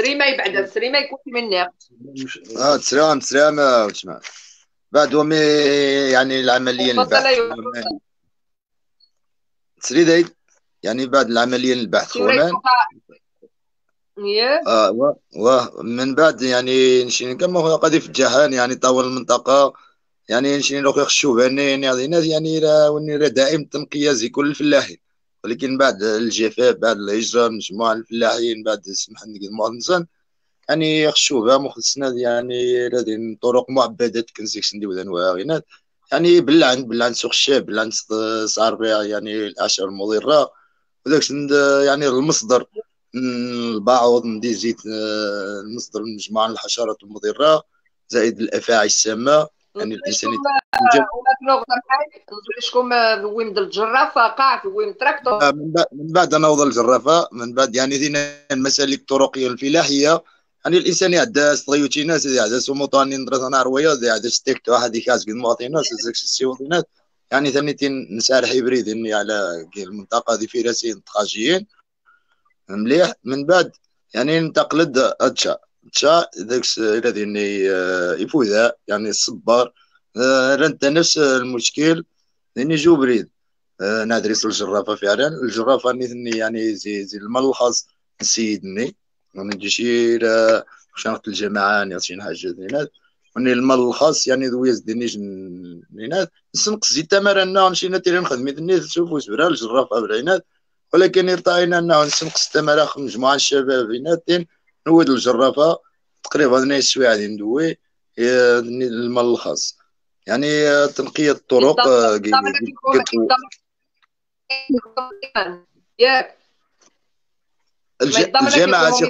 سري ما يبعد سري ما يكون مني. مش آه تسريعة تسريعة ما وتسمع بعد ومي يعني العملية تفضل البحث أيوة. تسري دايد؟ يعني بعد العملية البحث سوري ومن يا آه و... ومن بعد يعني نشين كما هو قد يفجهان يعني طول المنطقة يعني نشين روح يخشوا باني يعني ناس يعني را وني را دائم تنقية زي كل الفلاحين ولكن بعد الجفاف بعد الهجرة مجموعة الفلاحين بعد سمح لي المواطن يعني يخشوا بها مخلصنا يعني لدينا طرق معبدة كنسيكس نديو ذا نواغينات يعني بلعن بلعن سوق الشاب بلعن صار بها يعني الأشياء المضرة وداك يعني المصدر من البعوض ندي زيت آه، المصدر من مجموعة الحشرات المضرة زائد الأفاعي السامة. يعني الإنسان شكون ذويم ديال الجرافه قاع ذويم تراكتور؟ آه، من بعد نوض الجرافة من بعد يعني ذينا المسالك الطرقية الفلاحية. يعني الإنسان يعداس طيوتي ناس يعداس مطانين دراسة روية يعداس ستيك واحد يكاس قد مواطنين ناس زاك السيوطينات يعني ثاني تين نسار حبريد إني على كي المنطقة دي في راسين تخاجيين مليح من بعد. يعني ننتقلد أتشا. تشا داك الذي آه، يفوذا يعني الصبار. آه، رنت نفس المشكل. لاني جو بريد. آه، نادرس الجرافة فعلا. الجرافة ني يعني زي زي الملخص. نسيدني. ونجيشير شنط الجماعة نيصين حاجة دينات وني الملخص يعني ذويز ديني جنينات نسنقص زي تمر أنا مشينا تيرين خدمت الناس تشوفوا سبرا الجرافة برينات ولكن ارتأينا أنه نسنقص اخ مجموعة الشباب بيناتين نود الجرافة تقريبا ناس سوي غادي ندوي الملخص يعني آه، تنقية الطرق آه، قي- قلت ياك الج- الجامعة شيخ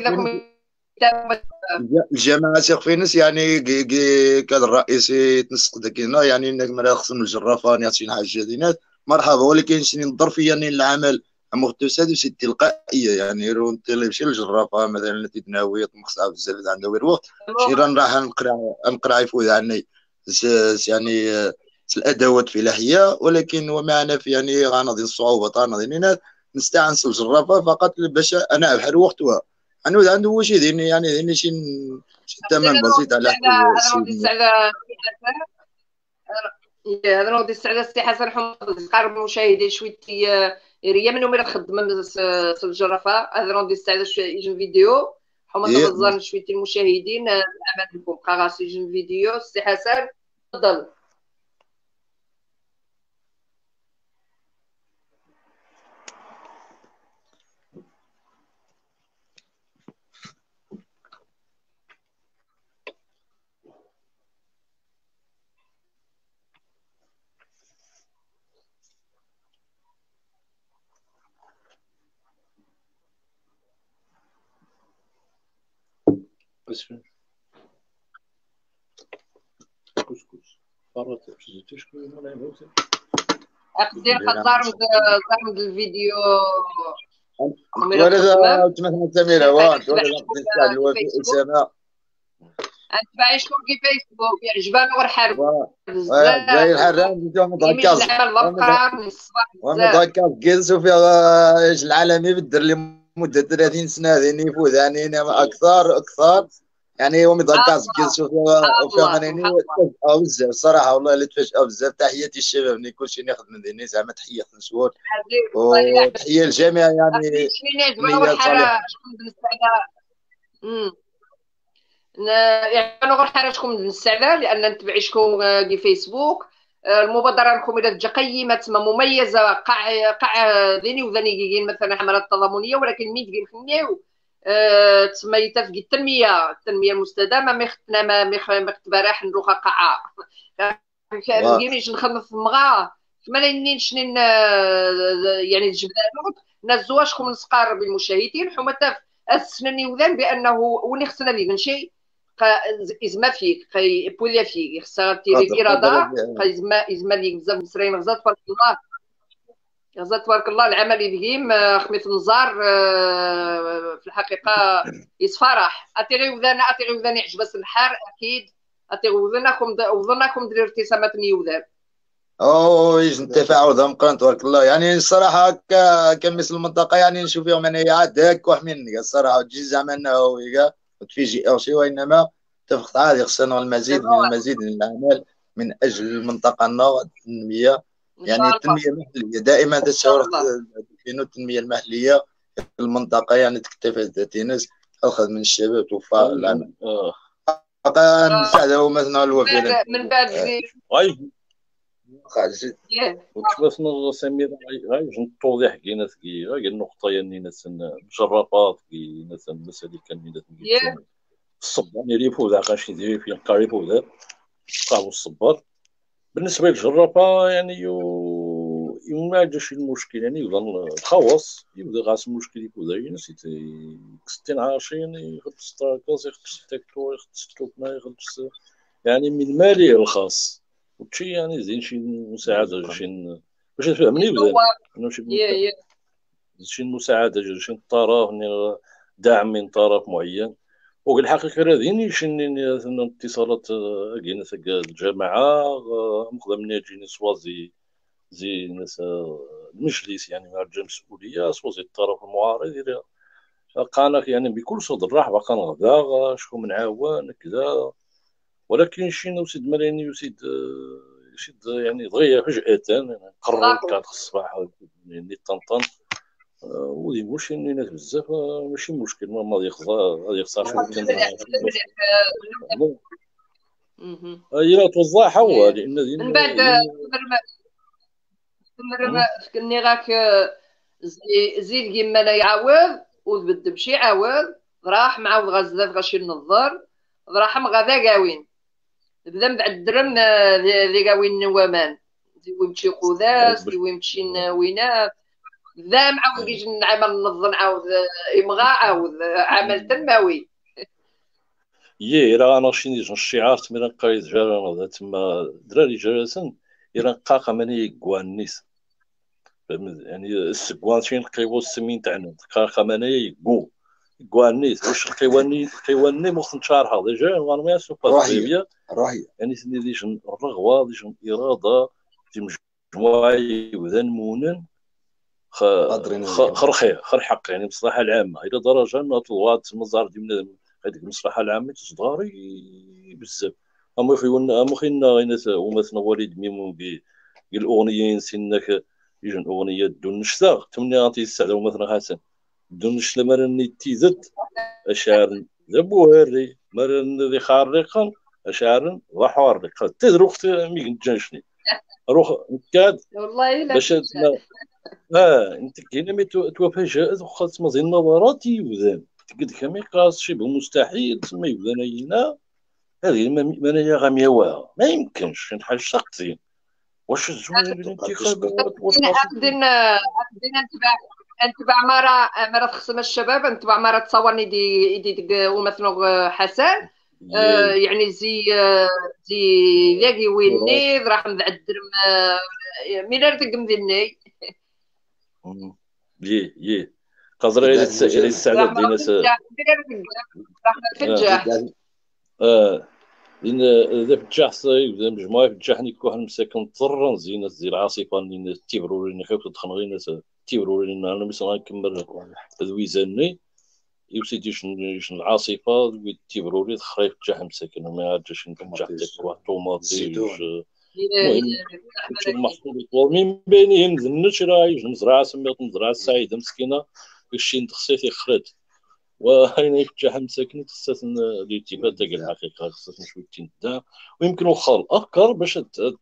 الجماعه شيخ فينس يعني كي- كي كان الرئيسي تنسق داك هنا يعني إنك مرا خصنا الجرافة يعني شي حاجة جديدات مرحبا ولكن شنو الظرفية يعني العمل مغتسل وسي تلقائيه يعني رو انت اللي يمشي للجرافه مثلا التي تناوي مخصها بزاف عندها غير وقت شي راه راح نقرا نقرا يفوز عني يعني آه، الادوات فلاحيه ولكن ومعنا في يعني غنظن الصعوبه غنظن نستعنس الجرافه فقط باش أنا بحال وقتها أنا عنده واش يديرني يعني يديرني شي شي ثمن بسيط على هذا. نوضي على السي حسن حمد قارب المشاهدين شويتي ريا منهم اللي خدم في الجرافه هذا نوضي على شوية يجن فيديو إيه. بزار شويتي المشاهدين العمل لكم بقى غاسي يجن فيديو السي حسن تفضل كسكس كسكس. فرط تشكي ولا يموت أقدر قدر زعما الفيديو. ولد. تمثل سميرة وانت ولد اسامه اتباعي شكون كي فيسبوك حارب زي بزاف. الحرام بقى من الصباح بزاف. في إيش العالمي بدر لي مدة 30 سنة هذه يفوز يعني أنا أكثر أكثر. يعني يوم. جلسوا في الله، في يعني الله. تفاجئوا بزاف الصراحه والله اللي تفاجئوا بزاف. تحياتي الشباب اللي كل شيء ناخذ من ذهني زعما تحية نسور وتحيه للجميع يعني يعني حاجة شكون بالنسبة لأن آه، دي فيسبوك. آه، المبادرة تجي قيمه تما مميزة قاع قاع ذيني وذني مثلا حملات تضامنيه ولكن مين تجي نخنيو آه، تسمى يتفق التنمية التنمية المستدامة ما يختنا ما راح نروح قاعة. واه. كاينش نخدم في مغا ما لاني شنين يعني الجبدان نزوا شكون نسقار بالمشاهدين تاف السنني وذان بأنه وني خصنا لي شيء. ازما فيك خي بوليا فيك خصها تيري اراده خي ازما ازما ليك بزاف مسرين غزا تبارك الله. غزا تبارك الله العمل يديم خميس نزار آه، في الحقيقة يسفرح أتيغي وذان أتيغي وذان يعجبس الحار أكيد. أتيغي وذنكم وظنكم دير ارتسامات نيوذان أو يجي التفاعل ذا مقرن تبارك الله. يعني الصراحة كمثل المنطقة يعني نشوف فيهم أنا عاد هاك وحمين الصراحة تجي زعما انه يقا تفيجئ أو شيء وإنما اتفقت عادي خصنا المزيد من المزيد من العمل من أجل المنطقة التنمية. إن شاء يعني التنمية المحليه دائما تشاور التنمية المحليه في المنطقة يعني تكتفي ذاتينس تاخذ من الشباب توفى العمل آه نساعده مثلا الوفير من بعد خارج ياه. وكيفاش سمير غايب التوضيح كاينة ثقيله كاين النقطة يعني مثلا مجربات كاين مثلا المسائل كان ياه. الصبر يعني يفوز عقاش يدير في قاري يفوز قاو الصبر بالنسبة للجرافه يعني يو ما جاش المشكل يعني يظن الخواص يبدأ غاس المشكل يفوز يعني نسيت كستين عاشين يخلص تراكوز يخلص تكتور يخلص توكنا يخلص يعني من مالي الخاص. وشي يعني زين شي مساعده شي باش تفهمني بدا انه شي مساعده شي طرف دعم من طرف معين وبالحقيقه راه ديني شي اتصالات كاين الجماعه مقدم من يجيني سوازي زي ناس المجلس يعني مع الجهه المسؤوليه سوازي الطرف المعارض قالك يعني بكل صدر راح بقى نغدا شكون منعاون كذا ولكن شي نسيد مريني يسيد يسيد يعني دغيا فجأة يعني قررت كانت الصباح يعني طنطن. ودي مش اني ناس بزاف ماشي مشكل ما غادي يخسر غادي يخسر شوية. هي توزع حوا لأن من بعد تمر فكرني غاك زي زيد كيما أنا يعاود وتبدل بشي عاود راح معاود غزاف غاشي نظر راح مغادا كاوين بدا من بعد الدرم ذي كاوين نوامان؟ دي ويمشي قوداس دي ويمشي وينات ذا معاود كيجي نعمل نظن عاود يمغى عاود عمل تنموي يي راه أنا شي نيجي الشعار تمرا قايد جارانا تما دراري جالسين إيران قاقا ماني كوانيس يعني السكوان شي نقيبو السمين تاعنا قاقا ماني كو كوانيس واش القيواني القيواني مخ نشارها ديجا نورمالمون سو با راهي راهي يعني سني ديش الرغبه ديش الاراده دي مجموعه وذن مونن خ خرخي خرحق يعني المصلحه العامه إلى درجه ان طلوات مزار دي من هذيك المصلحه العامه تصداري بزاف اما خيون اما خينا غينا ومثلا وليد ميمون بي الاغنيه نسينك يجن اغنيه دون نشتا تمني غاتي يستعدوا مثلا حسن دون نشتا مرن تيزد اشعار ذبو هري مرن ذي خارقا اشعار ضحوار لك تدروخ ميك نجنشني روح نكاد والله لا باش آه أنت كاين مي توفى جائز وخا تما زي النظرات يوزان. تقد كما قاس شبه مستحيل تما يوزان هنا هذه المانيا غاميوها ما يمكنش حاجة شخصيا واش الزوين الانتخابات واش غادين غادين نتبع نتبع مرة مرة تخصم الشباب نتبع مرة تصورني دي دي ديك ومثلا حسن. آه، يعني زي آه، زي لاقي ويني راح نعدرم مين ردك مدني يي يي قادر إلى إلى السعاده دينا س- راح نتفجع آه لأن إذا فتح صايب إذا مجموعة فتح نيك واحد مساكن تضرن زينة زي العاصفة لأن تيبروا لنا خايف تدخل غير ناس تيبروا لنا أنا مثلا نكمل الويزاني يوسيدي شن شن العاصفه تيبروا لي خايف فتح مساكن ما عادش نفتح ديك واحد طوماطيش زيتون. المهم محصول من بينهم زنش رايج مزرعه سميت مزرعه سعيده مسكينه داكشي نتخصيت يخرج وهنا يفتح مساكن خصها الارتباط ديك الحقيقة خصها شوية تندا ويمكن واخا الافكار باش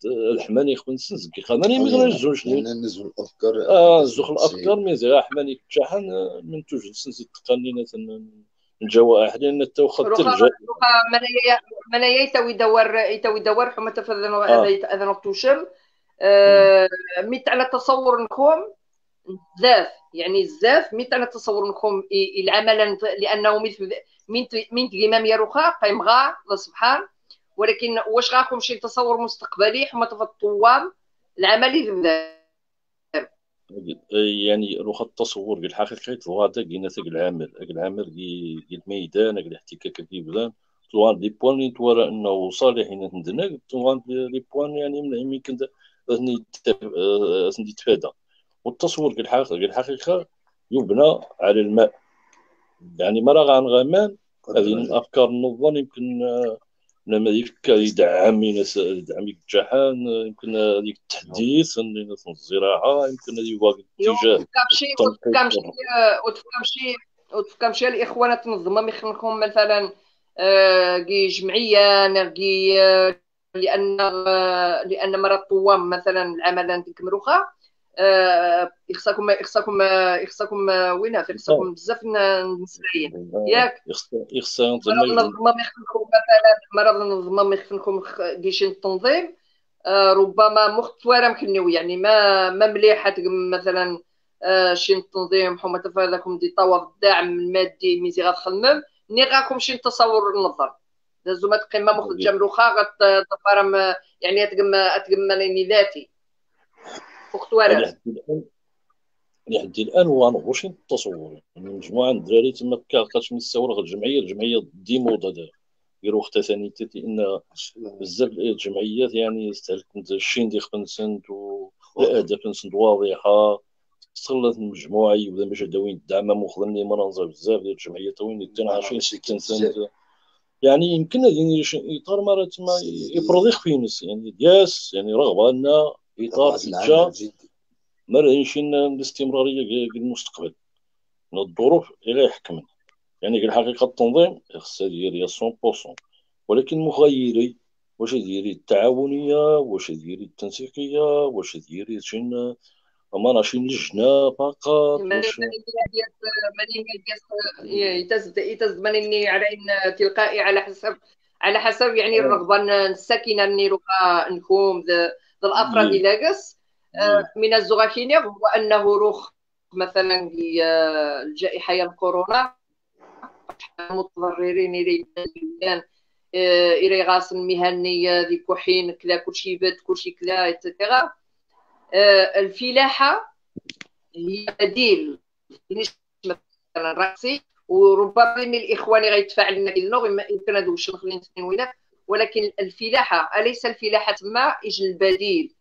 الحماني يخون سنزكي خاناني ما يغنجوش يعني نزول الافكار آه زوخ الأفكار مي زي حماني فتحان من توجد سنزي تقنينا الجوائح لأن تا واخا الثلج منايا يتوي يدور يتوي يدور حما تفذن آه. هذا هذا نطوشم آه، ميت على تصور نكم بزاف يعني بزاف ميت على تصور نكم ي- العمل لأنه مثل من من الامام يا روخا قيمغا سبحان. ولكن واش غاكم شي تصور مستقبلي حما تفطوام العمل يبدا يعني روح التصور الحقيقي تلوادا كينا تاك العمل تاك العمل كي الميدان تاك الاحتكاك كي بلان طوان دي بوان اللي تورا أنه صالحين ندنا طوان دي بوان يعني من يمكن اثني اثني تفادى والتصور الحقيقة يبنى على الماء. يعني مرة غنغمان هذه الأفكار النظام يمكن آه، لما يفكر يدعم يدعم الجحان يمكن هذيك التحديث الزراعة يمكن هذه واحد الاتجاه وتفكرشي الاخوان تنظم يخلقهم مثلا آه، كي جمعيه كي آه، لأن آه، لأن مرة طوام مثلا العمل آه، يخصكم يخصكم يخصكم وين يخصكم بزاف نسرين ياك؟ يخص مرض النظام يخلقكم مثلا مرض النظام يخلقكم كيشي التنظيم. آه، ربما مختوره مكنيو يعني ما ما مليحة مثلا آه، شي التنظيم حما تفاداكم دي طوا الدعم المادي ميزي غتخمم ني غاكم شي تصور النظر. دازو ما تقيم مخرج جمروخا غتفرم يعني تقم تقم لاني ذاتي. لحد الان لحد الآن هو أنا واش التصور. يعني مجموعة من الدراري تما كاش من الثوره الجمعية. الجمعية دي موضه دار يروح حتى ثاني تي إن بزاف الجمعيات يعني استهلكت الشين دي خمسنت والاهداف نسنت واضحة. استغلت المجموعة يبدا باش داوين الدعم مخلني مناظر بزاف ديال الجمعيات وين 22 60 سنت. يعني يمكن هذه إطار مرات ما يفرض يخفينس يعني دياس يعني رغبة ان اطار جا ما راهيش الاستمراريه في المستقبل. من الظروف اللي يحكمن يعني الحقيقة التنظيم خصها ديري 100% ولكن مغيري. واش ديري التعاونية؟ واش ديري التنسيقية؟ واش ديري شين أما شي لجنة فقط؟ واش يتزد مني على إن تلقائي على حسب على حسب يعني الرغبة. الساكنه اني روخا نكون. ذا ذا الافراد مم. لاقص من الزغاكينيغ هو أنه روخ مثلا آه، الجائحة ديال كورونا المتضررين إلى البلدان إلى غاس المهنية ذي كوحين كلا كلشي بات كلشي كلا اتسيتيرا الفلاحة هي بديل مثلا راسي. وربما من الإخوان غيتفاعل لنا يمكن هذو الشيء نخلي وينه. ولكن الفلاحة أليس الفلاحة تما يجي البديل؟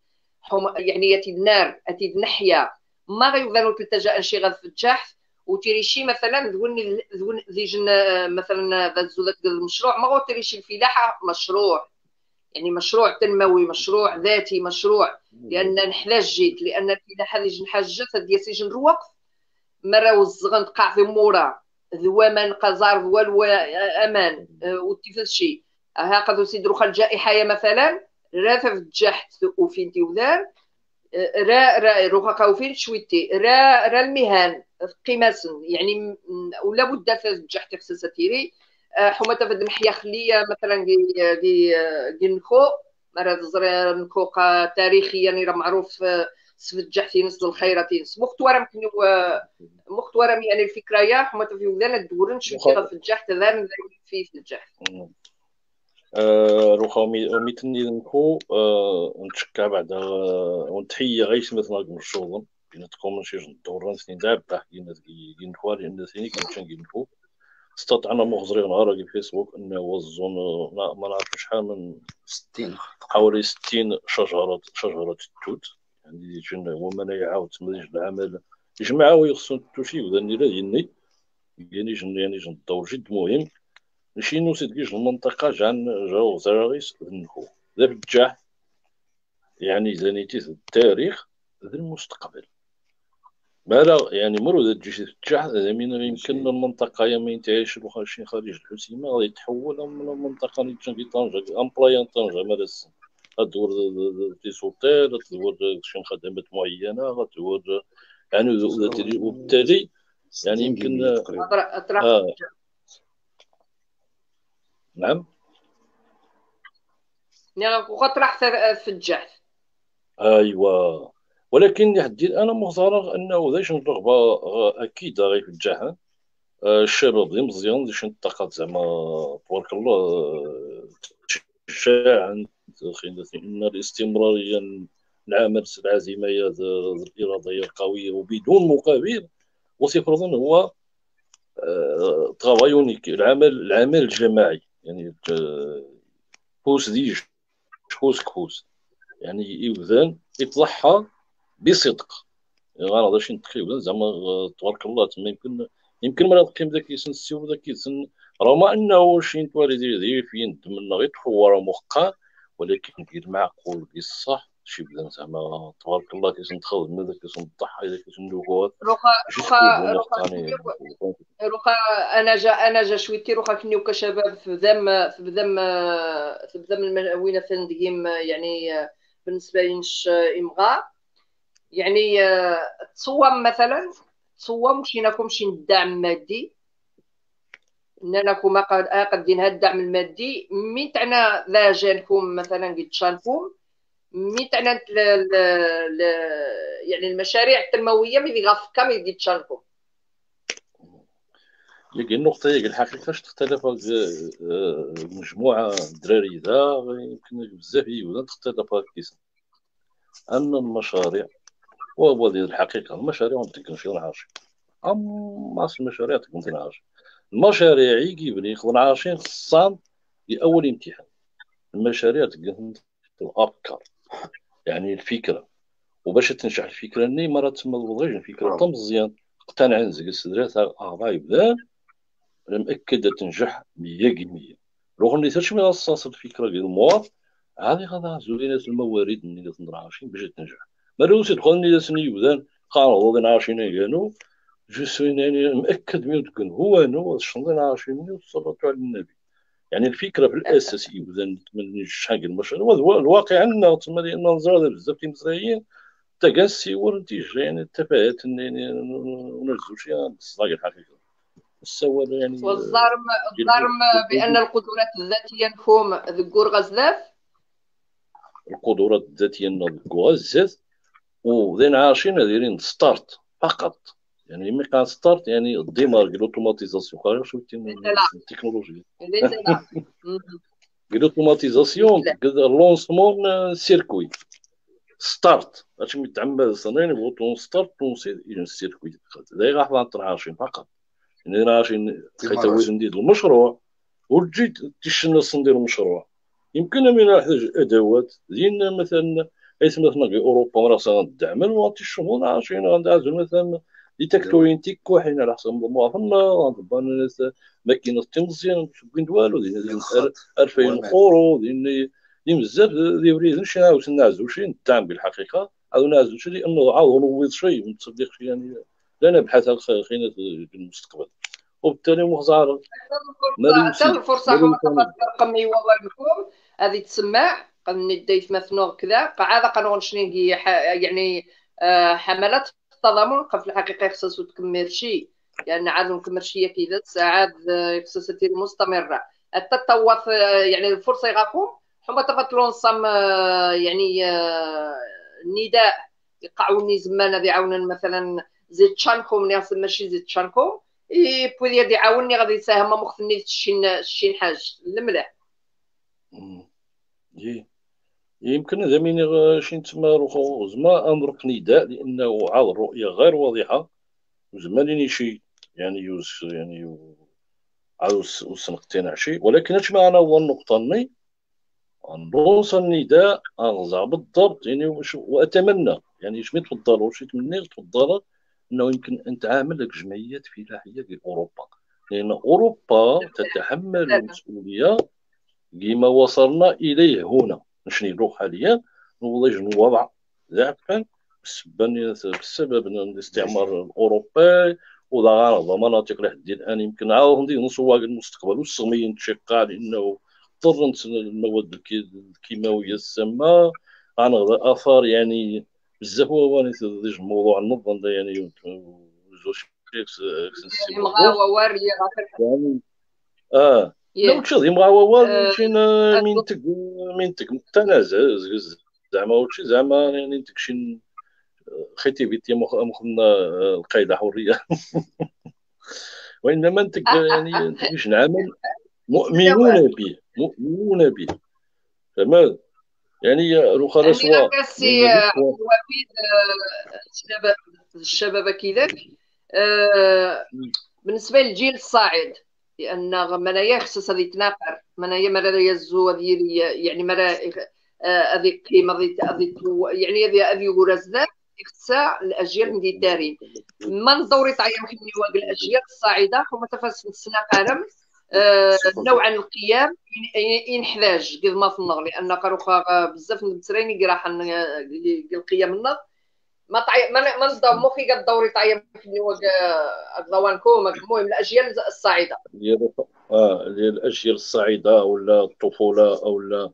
يعني ياتي النار أتي نحيا ما غيظنوا تلتجأ شي في الجحف وتيريشي مثلا ذون ذون زيجن مثلا ذا المشروع ما غو تيريشي الفلاحة؟ مشروع. يعني مشروع تنموي مشروع ذاتي مشروع. لأن نحتاج جيت لأن الفلاحة اللي نحاجه ديال سيجن الوقف مره وزغن تقع في مورا. ذوا من قزار ذوا آمان. وتفل هكذا سيدرو خال الجائحة مثلا. رافع في الجحت وفين تيوذان را را روخا قاوفين شويتي. را را المهن قيماسن يعني ولا بد في الجحت خصها تيري. حما تفد محيا خليه مثلا كي كي نخو. مرات زرير نخو تاريخيا راه معروف سفد الجحت نص الخيراتين مختورة يمكن مختورة يعني الفكرة يا حما تفي ودان الدورن شو في الجحت ذا في الجحت روخا ميتني نكو نتشكى بعد ونتحيي غيش مثلا الشغل بيناتكم شي ندور سنين دابا حكينا كينكوا لأن ثاني كنت كينكوا استطعنا مغزرين نهار في فيسبوك إنه وزون ما نعرف شحال من 60 حوالي 60 شجره شجرة التوت يعني جن هو ما يعاود تمريج العمل. جماعة ويخصو توشي وذا لا ديالني يعني جن يعني جن الدور جد مهم. ماشي نوسيت كيش المنطقة جان جاو زراغيس ذنكو ذا بجاه يعني زانيتي التاريخ ذا المستقبل. لا يعني مرو ذا تجي تجاه زمين يمكن المنطقة يا ما ينتعيش شي خارج الحسيمة غادي تحول من المنطقة اللي تجي في طنجة أمبلايان طنجة مارس تدور في سوتيل تدور شي خدمات معينة غتدور يعني وبالتالي يعني يمكن آه. نعم. نعم وغطرح في الجهد ايوا ولكن حدي أنا مغترغ أنه ذاش الرغبة أكيد غير في الجهه الشباب دي مزيان دي الطاقات زعما تبارك الله تشجع عند إن الاستمرارية العمل العزيمه الإرادية القوية وبدون مقابل وسيفرض هو ترافايونيك العمل العمل الجماعي. يعني كوس ديج كوس كوس يعني يوذان يتضحى بصدق. يعني غانا شي نتخيل زعما تبارك الله تما يمكن يمكن ما نقيم ذاك يسن السيو ذاك يسن ما أنه شي نتوالي دير فين نتمنى غير تفور مخقا ولكن غير معقول الصح شي بلان زعما تبارك الله كيسن تخدم هذا كيسن تضحى هذا كيسن ندوغوات روخا روخا روخا أنا جا أنا جا شويتي روخا كنيو كشباب في ذم في ذم في ذم وين فندقيم يعني بالنسبة لينش إمغا. يعني تصوم مثلا تصوم شي ناكم شي الدعم مادي. انكم قادين هاد الدعم المادي. مين تاعنا لا جانكم مثلا قد شانكم. ل... يعني المشاريع التنموية مي غافكا مي دي تشاركو. يجي النقطة يجي الحقيقة تختلف مجموعة دراري ذا يمكن بزاف ولا تختلف كيس أن المشاريع وهو ديال الحقيقة المشاريع ما تكونش عاشر أما المشاريع تكون عاشر المشاريع يجي بني يخدم عاشرين خصان لأول امتحان. المشاريع تكون الأفكار يعني الفكرة. وباش تنجح الفكرة ني مرات ما تبغيش الفكرة. طم مزيان اقتنع نزق السدرات آه يبدأ مأكد تنجح 100% لو غني ترش من الصاص الفكرة ديال الموار هذه غادا زوينة الموارد اللي تنراشين باش تنجح. ما روسي دخلني لسني يبدان قالوا غادي نعرشين كانوا جو سوي يعني مأكد ميو تكون هو أنا شنو نعرشين ميو صلى على النبي. يعني الفكرة في الاساس يوزن من شحال المشروع الواقع عندنا تما لأن بزاف المزرايين تقاسي ورنتيج يعني التفاهات يعني ونرجو شي الصلاح الحقيقة. السوى يعني والظرم الظرم بأن القدرات الذاتية نفهم ذكور غزلاف القدرات الذاتية ذكور غزاف وذين عارشين دايرين ستارت فقط. يعني مي كان ستارت يعني الديمار لوتوماتيزاسيون قال شو. التكنولوجيا مم. لوتوماتيزاسيون. لونسمون سيركوي. ستارت. هادشي متعمد صنعين بغوتون ستارت تونسي إلى السيركوي داير راح نترعاشين فقط. يعني راشين خيتويز ندير المشروع. وتجي تشنص ندير المشروع يمكن من نحتاج أدوات. ديالنا مثلا حيث مثلا في أوروبا راسها ندعمل وغادي الشهور عشرين غندعزو مثلا ديتاكتورين تيكو حين على حسب المواطن غنضبان الناس ماكينه تمزيان مش والو ديال 2000 اورو ديال ديال بزاف ديال بريد شي عاوز نعزو شي نتعم بالحقيقة. عاود نعزو شي لأنه عاود نوض شي ونتصدق شي يعني. لا نبحث عن خينا في المستقبل وبالتالي مخزار حتى الفرصه مالي كما مسلم. رقم يوضر لكم هذه تسمع. قد ديت مثنوغ كذا. قاعدة قانون شنينكي يعني آه، حملات التضامن في الحقيقة تكمل شيء. لأن عاد نكمل شيء كذا ساعات آه، حتى توف آه، يعني الفرصة يغاكم. حما تفتلون صم آه، يعني آه، النداء يقعوني زمان هذه عاونا مثلا زيد تشانكو من يصل ماشي زيد تشانكو إي بوذي غادي يعاوني غادي يساهم مختني شين شين حاج. الملح. يمكن هذا من شي تسمى زعما انظرق نداء لأنه عاد الرؤية غير واضحة. وزعما ليني شي يعني يوز يعني يو- عاد وس- وسنقتنع شي ولكن اش معنا هو النقطة ني. نوص النداء انزع بالضبط. يعني وأتمنى. يعني اش تفضل وش تمني تفضل إنه يمكن أن تعامل جمعيات فلاحيه في أوروبا. لأن أوروبا تتحمل المسؤوليه لما وصلنا إليه هنا. شنو نروح حاليا نوضج الوضع ضعفا بسبب بسبب الاستعمار الأوروبي وضغط مناطق لحد الان يمكن عاود ندير نسواق المستقبل والسميين تشقى لأنه اضطرت المواد الكي- الكيماوية السامة. غنغض آثار يعني بزاف هو الموضوع النظام يعني زوج يعني يعني آه. لو هو آه، منتج متنازع زعما وشي زعما يعني انت شي خيتي بيتي مخ مخنا القاعده حرية. وإنما انت يعني باش نعمل مؤمنون به مؤمنون به يعني روخا يعني رسوا وفيد آه، الشباب كذاك آه، بالنسبة للجيل الصاعد لأن منايا خصها هذه تناقر منايا مرا يزو هذه يعني مرا آه، هذه قيمه هذه يعني هذه هذه ورزدات خصها الأجيال من الدارين. ما ندوري طعيم خدني واق الأجيال الصاعدة هما تفاس السنة قارم آه، نوعا القيام ين- ين- ينحتاج قد ما في النغ لأن قروخا بزاف من التريني راح القيام النغ ما طعي ما ما ندور مخي قد دوري طعيم خدني واق الضوانكم المهم الأجيال الصاعدة. ديال آه ديال الأجيال الصعيده ولا الطفولة أو لا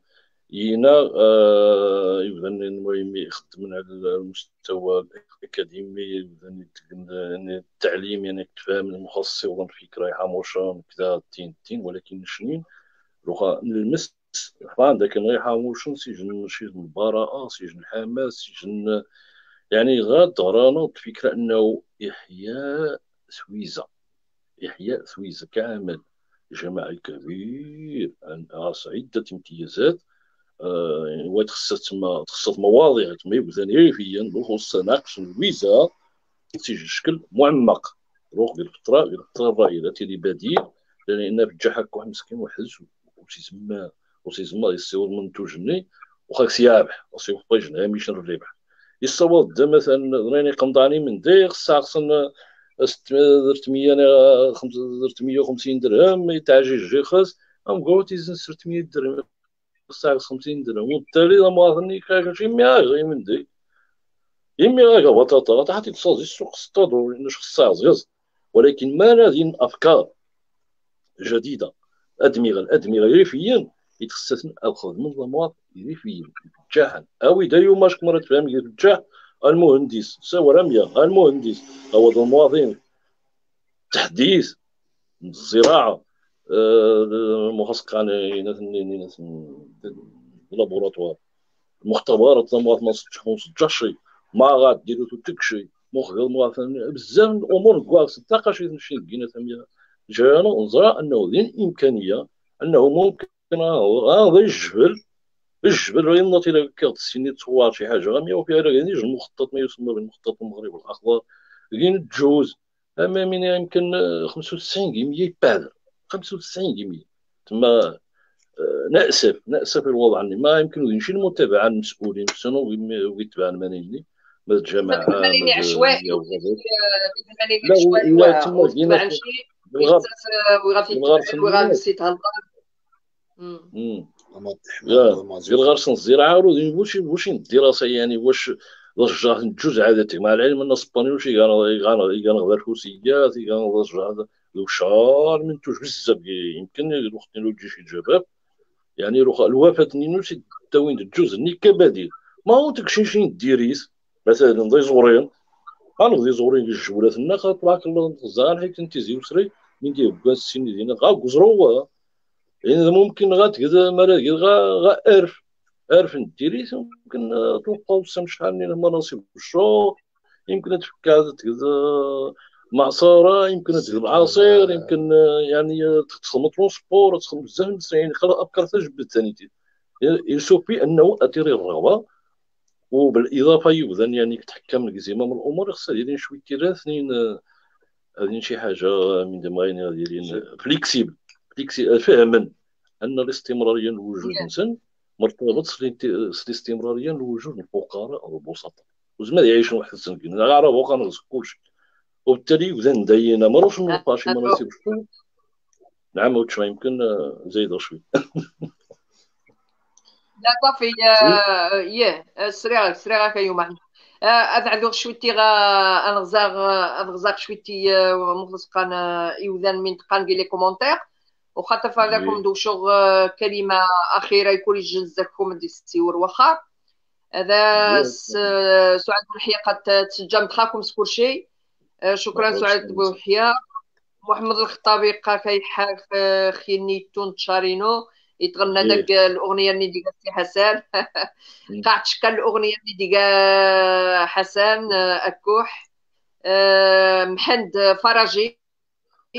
ينا آه يبدا المهم يخدم على المستوى الأكاديمي يعني التعليم يعني تفهم المخصص يوضن فكره يحاموشان كذا تين تين ولكن شنين؟ لغة نلمس عندك غير يحاموشن سجن سجن البراءة سجن الحماس سجن يعني غاد رانا الفكرة أنه إحياء سويزة إحياء سويسرا كامل. جماعي كبير. عاص عدة امتيازات. آه، خصها تما خصها مواضيع تما يبدا ريفيا خصها ناقش الفيزا تيجي شكل معمق. روح ديال الفترة ديال الفترة الرائدة. تيدي بديل. لأن رجعك واحد مسكين وحز وتيسمى وتيسمى يصير منتوجني وخاك سيابح. وصيف بايج هامش الربح. يصور دا مثلا راني قمضاني من دير خصها خصنا درت 100 درت 150 درهم يتعجي جيخس أم قوتي زن 600 درهم خصها 50 درهم. وبالتالي المواطن كان شي مياغ من دي. يمي غاكا بطاطا غاتعطي تصازي السوق الصطادو لأنش خصها عزيز ولكن ما هذه الأفكار جديدة. أدمغة الأدمغة ريفيا يتخصصن أخذ منظمات ريفيا بجاحا أو إذا يوم ماشك مرة تفهم بجاح المهندس. سوى رمية المهندس. ذو المواطن تحديث. الزراعة المخصص عن لابوراتوار. المختبرات المواطن ما شي ما غاديروا تك شي مخ ديال المواطن بزاف من الأمور. كاع صدق شي نمشي نكينا ثمية جانا. نظرة أنه ذين امكانيه أنه ممكن هذا الجبل الجبل راه ينض إلى كيغطسيني تصور شي حاجة غاميه وفيها راه غادي المخطط ما يسمى بالمخطط المغرب الاخضر كاين الجوز اما من يمكن 95 كيمية يبادر 95 كيمية تما آه، نأسف نأسف الوضع عني ما يمكن نمشي المتابعة المسؤولين سنو ويتبع المنيني ما الجماعة المنيني عشوائي لا لا تما بالغرب بالغرب السيت هالدار ديال غرس الزراعه واش واش الدراسة يعني واش واش جوج عادتك مع العلم أن الإسبانيول شي كان كوسيات كان شهر من توش بزاف يمكن الوقت لو تجي شي جباب. يعني الوفاة نينو سي تاوين الجزء ني كبديل ما هو تكشي شي ديريس مثلا ضي زورين. ضي زورين الجولات الناقه طلعك الزان حيت أنت زي وسري من دي بكاس السن دينا غا قزروا يعني ممكن غا مرا غا غا أرف. أرف نديري يمكن توقعوا سم شحال من المناصب الشو يمكن تفك هذا تكذا معصرة يمكن تجيب عصير يمكن يعني تدخل ترونسبور تدخل بزاف يعني افكار تجبد ثاني يسوفي أنه أتيري الرغبة وبالإضافة يبدا يعني تحكم الزمام الأمور. خصها ديالين شوية ثانيين هذه شي حاجة من دماغين فليكسيبل فليكسيبل فهما أن الاستمراريه لوجود الإنسان مرتبط بالاستمراريه لوجود الفقراء أو البسطاء. وزعما يعيشوا واحد السنة كاين غير بوقا كلشي. وبالتالي يبدا ندينا ما نروحش نلقى شي مناسب نعم وتش يمكن زايدة شوي. لا صافي ياه سريع سريع كيوم هذا عندو شويتي غا انغزاغ انغزاغ شويتي مخلص قان يوذان من تقان لي كومونتير. وخاطر فالكم دو شغ كلمة أخيرة يكون يجزكم دي ستيور واخا هذا سعاد بوحية قد تسجل تخاكم سكور شيء. شكرا سعاد بوحية محمد الخطابي قا كيحاك خيني تون تشارينو. يتغنى داك الأغنية اللي ديك سي حسن قاع تشكل الأغنية اللي ديك حسن أكوح. محمد فرجي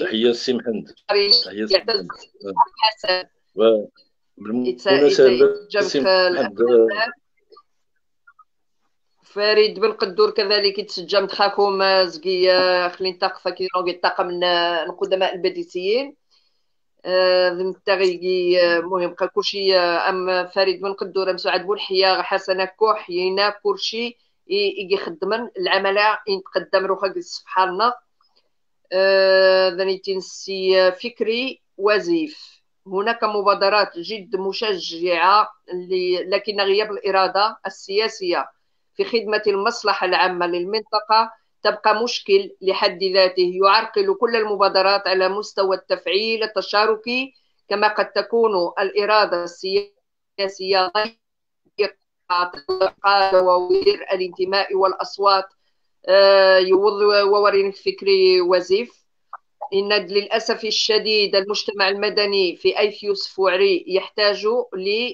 تحيه سي محمد تحيه سي محمد بالمناسبة فريد بن قدور كذلك يتسجل مدخاكم زكي خلين تاقفا كي الطاقم من القدماء الباديسيين ذمتاغي مهم بقى كلشي أم فريد بن قدور أم سعاد بولحيا حسن كوح ينا كلشي يجي خدمن العمله يتقدم روخا الصفحه لنا ذني تنسي فكري وزيف. هناك مبادرات جد مشجعة لكن غياب الإرادة السياسية. في خدمة المصلحة العامة للمنطقة تبقى مشكل لحد ذاته. يعرقل كل المبادرات على مستوى التفعيل التشاركي كما قد تكون الإرادة السياسية دواوير الانتماء والأصوات آه، يوض وورين فكري وزيف. إن للأسف الشديد المجتمع المدني في أيفيوس فوعري يحتاج لنفض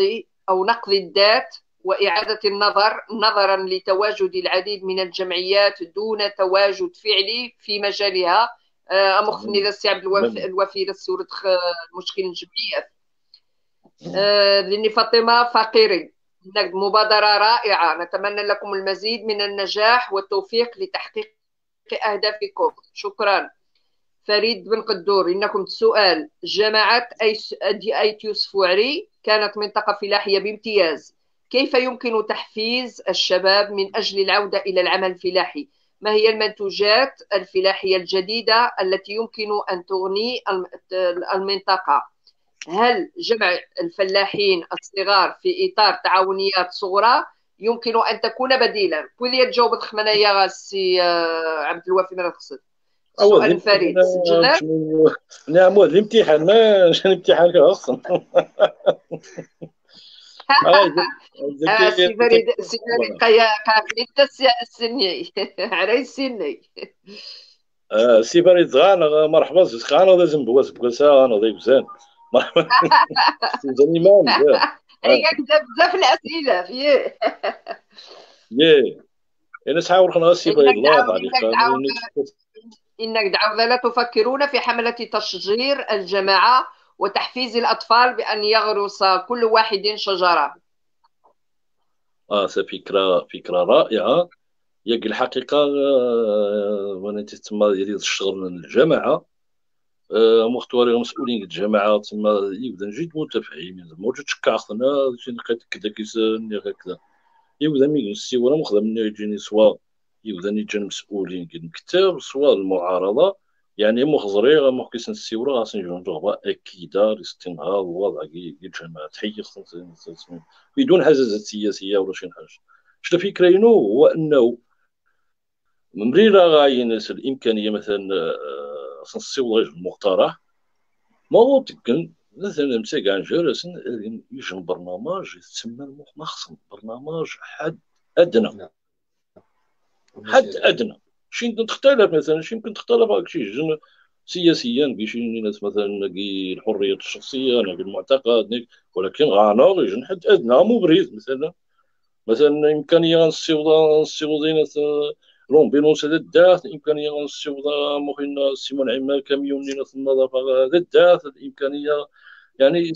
آه، أو نقض الذات وإعادة النظر نظرا لتواجد العديد من الجمعيات دون تواجد فعلي في مجالها. آه، إذا السي عبد الوفي للسورة مشكل الجمعيات. آه، لأني فاطمة فقيري. مبادرة رائعة. نتمنى لكم المزيد من النجاح والتوفيق لتحقيق أهدافكم. شكرا. فريد بن قدور إنكم سؤال. جماعة أيتيوس فوعري كانت منطقة فلاحية بامتياز. كيف يمكن تحفيز الشباب من أجل العودة إلى العمل الفلاحي؟ ما هي المنتوجات الفلاحية الجديدة التي يمكن أن تغني المنطقة؟ هل جمع الفلاحين الصغار في إطار تعاونيات صغرى يمكن أن تكون بديلا؟ كوذي تجاوب خمنايا السي آه، عبد الوافي من القصد سؤال فريد نعم الامتحان ما الامتحان أصلا. سي فريد سي فريد قاعد السني على السني سي فريد غانا مرحبا زيد غانا لازم بواس بواسا أنا ضيف زين زاني مان هي بزاف الاسئله فيه ياه سحاول خنا سيبا إنك الله عليك إنك تعاود لا تفكرون في حملة تشجير الجماعة وتحفيز الأطفال بأن يغرس كل واحد شجرة آه سا فكره فكره رائعه ياك الحقيقة وأنا تما الشغل من الجماعه آه، مختاري المسؤولين الجماعه تما يبدا جد متفاهمين زعما وجد تشكع خنا شي نقيت كذا كيسني هكذا يبدا مي ولا مخدم من يجيني سوا يبدا يجي المسؤولين كي الكتاب سوا المعارضة يعني مخزري غا كيسن السيورة غاسن جون رغبة أكيدة لاستنهاض الوضع كي الجماعة تحيي بدون حزازات سياسية ولا شي حاجة. شنو الفكرة ينو هو أنه مريرة غاين الإمكانية مثلا خصنا السيورة المقترح ما هو تكن مثلا مساق جالس يجن برنامج يتسمى مخصم برنامج حد نعم. حد أدنى شي يمكن تختلف مثلا شي يمكن تختلف هاك شي جن سياسيا بشي ناس مثلا نلاقي الحريه الشخصيه نلاقي المعتقد ولكن غناضج حد ادنى مبرز مثلا مثلا امكانيه غنصيوض نصيوض ناس لومبيلونس هذا الدات إمكانية غنصيوض مخينا سيمون عمال كاميون ناس النظافة هذا الدات الامكانيه يعني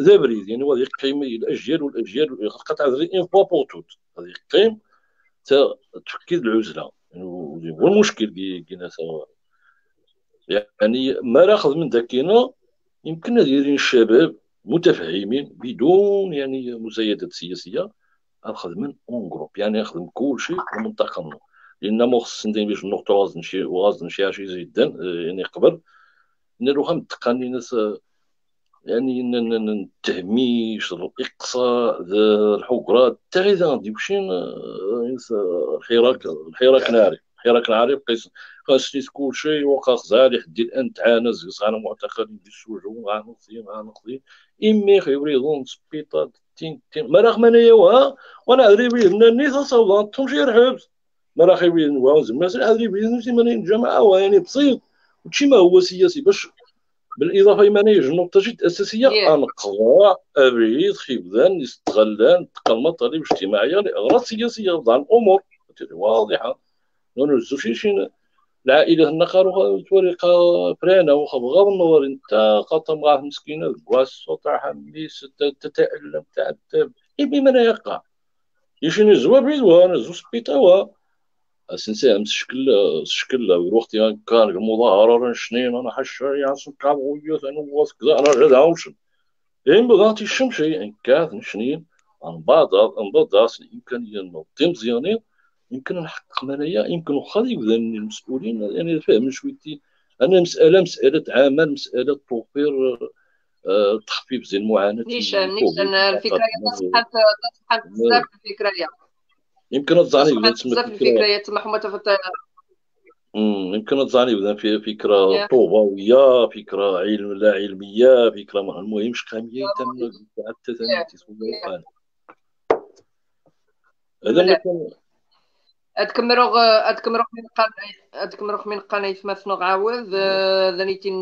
ذا بريد يعني هذه قيمة الاجيال والأجيال قطع إن فوا بور توت. هذه قيم تفكيد العزلة. يعني هو المشكل كينا سوا يعني ما ناخذ من ذاكينا يمكن دايرين الشباب متفهمين بدون يعني مزايدات سياسية نخدم أون جروب. يعني نخدم كل شيء ومنطقه لأن خص ندير باش نقطه وزن شي وزن شي شي جدا يعني قبل. نروح نتقني ناس يعني التهميش الاقصاء الحقرات حتى غير غادي مشي الحراك الحراك ناري الحراك ناري بقيت خاصني كل شيء وقع خزالي حدي الآن تعانز يص أنا معتقد دي السجون غنقضي غنقضي إمي خيوريضون سبيطات تين تين ما رغم أنايا وها وأنا بيه النيت صوبان تمشي الحبس خيبي نواو زعما بيه نمشي من الجماعه يعني بسيط وشي ما هو سياسي باش بالاضافه إلى نيج نقطه جد اساسيه yeah. انقضاء ابريد خبزان استغلال تقلمط الاجتماعيه لاغراض سياسيه بعض الأمور واضحه. نرزو شي شي العائله النقر طريقه فرانه وخبغا النور انت قطم غاه مسكينه كواس تاع حميس تتالم تعذب يبي من يقع يشيني زوا بيدوان زو سبيطاوا اسنسي أمس شكل شكل وقت كان المظاهرة شنين أنا حش يا سكاب ويوت أنا واس كذا أنا جد هاوشن إن بغاتي الشمشي إن كاث نشنين عن بعض عن بعض داس إمكانية نظم زيانين يمكن نحقق منايا يمكن واخا يبدا المسؤولين يعني فاهم شويتي أنا مسألة مسألة عمل مسألة توفير آه، تخفيف زي المعاناه نيشان نيشان الفكرة تصحت تصحت بزاف الفكرة يمكن تزعني بزاف الفكرة تما حما يمكن تزعني بدا في فكرة طوبويه فكرة علم لا علمية فكرة المهم شقاميه تم حتى ثاني هذا ادكم روغ ادكم روغ من قان ادكم روغ من قان يتمثل عاوذ ذنيتين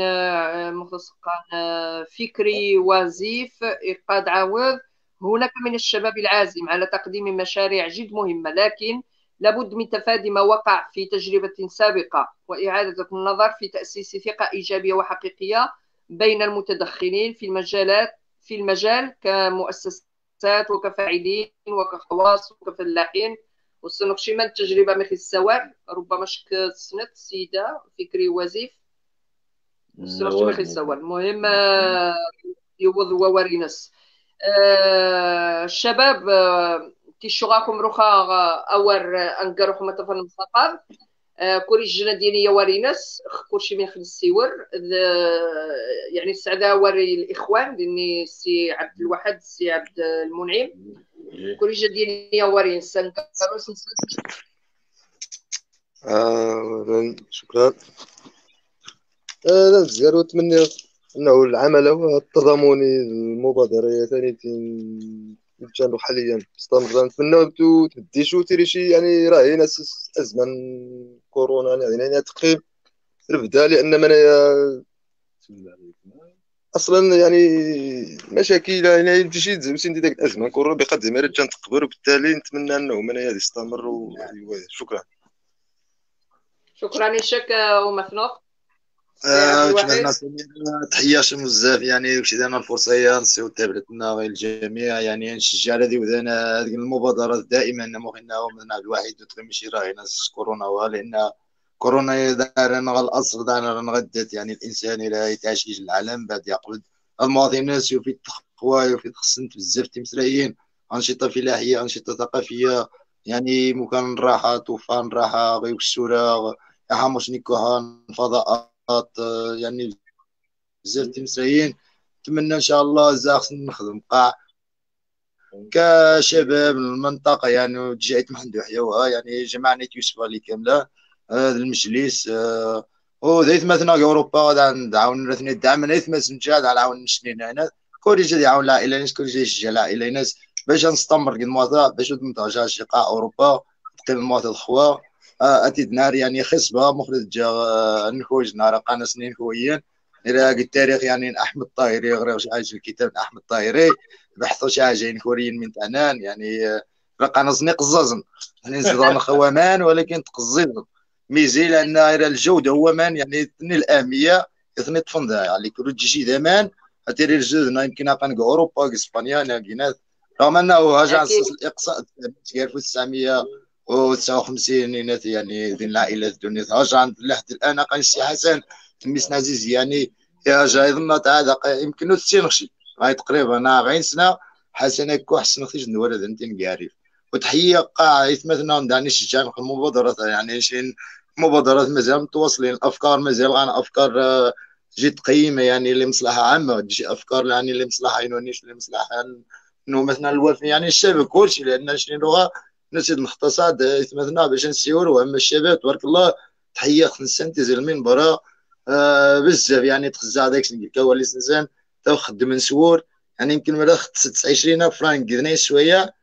مختص قان فكري وزيف إقاد عاوذ هناك من الشباب العازم على تقديم مشاريع جد مهمة لكن لابد من تفادي ما وقع في تجربة سابقة وإعادة النظر في تأسيس ثقة إيجابية وحقيقية بين المتدخلين في المجالات في المجال كمؤسسات وكفاعلين وكخواص وكفلاحين. وسنقشيما التجربة مثل السوار ربما شك سنت سيدة فكري وزيف. وسنقشي مثل السوار المهم يوض وورينس آه، الشباب آه، تيشوغاكم روخا اور انقروخ متفن مصاقب. آه، كوري الجنة ديالي وارينس كلشي من خد السيور يعني السعداء وري الإخوان لاني سي عبد الواحد سي عبد المنعم. كوريجا ديالي ورين سنكروس آه شكرا. آه لا ونتمنى انه العمل هو التضامني المبادرة ثاني يتجانو حاليا. مستمرة نتمنى تبديشو تيري شي يعني راه ناس أزمن كورونا يعني, يعني تقريب رفدا لأن منايا أصلا يعني المشاكل يعني تجي تزوجين ديك الازمه ربي قد زعما راه تقبر وبالتالي نتمنى أنه من هذا يستمر شكرا. شكرا لك ومثنوق آه، تحيه بزاف يعني وش دانا الفرصة نسيو تابلتنا غير الجميع يعني نشجع على ذي ودانا هذه المبادرات دائما مهنا من الواحد ماشي راهي ناس كورونا لأن كورونا دارنا الأصل دارنا غدت يعني الإنسان إلى يتعايش العالم بعد يقبض. المواطن الناس في التقوى وفي تخصنت بزاف تمثليين أنشطة فلاحية أنشطة ثقافية يعني مكان راحة طوفان راحة غير السورة يا حمص نيكوها فضاءات يعني بزاف تمثليين نتمنى إن شاء الله زاخ نخدم قاع كشباب المنطقة يعني جيت محمد وحيوها يعني جمعنا يوسف علي كاملة هذا المجلس آه ودايت مثلا أوروبا دعاون رثني الدعم نيت مثلا جاد على عاون نشنين هنا كل جدي يعاون العائله ناس كل جدي يشجع العائله ناس. باش نستمر قد موضوع باش نتواجه شقاء أوروبا تقيم المواطن الخوا. آه اتي نار يعني خصبة مخرج آه نخوج نار قانا سنين خويين إلى التاريخ يعني أحمد الطاهري غير حاجة الكتاب أحمد الطاهري. بحثوا شي حاجة نخوريين من تعنان يعني آه رقانا صني قزازن. يعني نزيد خوامان ولكن تقزيزن ميزي لأن الجودة هو من يعني تني الاهميه يثني تفندا يعني كل تجي زمان أتيري الجزء يمكن أقن أوروبا إسبانيا ناقينات رغم أنه أساس الإقصاء في 1959 يعني العائلات الدنيا. هاجا عند لحد الآن اقن السي حسن تميس عزيز يعني يا جاي ضمن هذا يمكن 60 شي غاي تقريبا 40 سنة حسن كو حسن خيج نولد انت نقاري. وتحية قاع يتمثلنا دعني شجان المبادرات يعني شين مبادرات مازال متواصلين. الأفكار مازال غانا أفكار آه، جد قيمة يعني لمصلحه عامة. تجي أفكار يعني لمصلحه ينونيش لمصلحه انه مثلا الوفن يعني الشباب كلشي لأن شنو نسيت المختصات مثلا باش نسيور واما الشباب تبارك الله تحية نسنتيز المنبر آه بزاف يعني تخزع داك الكواليس انسان خدم نسور. يعني يمكن مرة 20 فرانك قدنا شوية.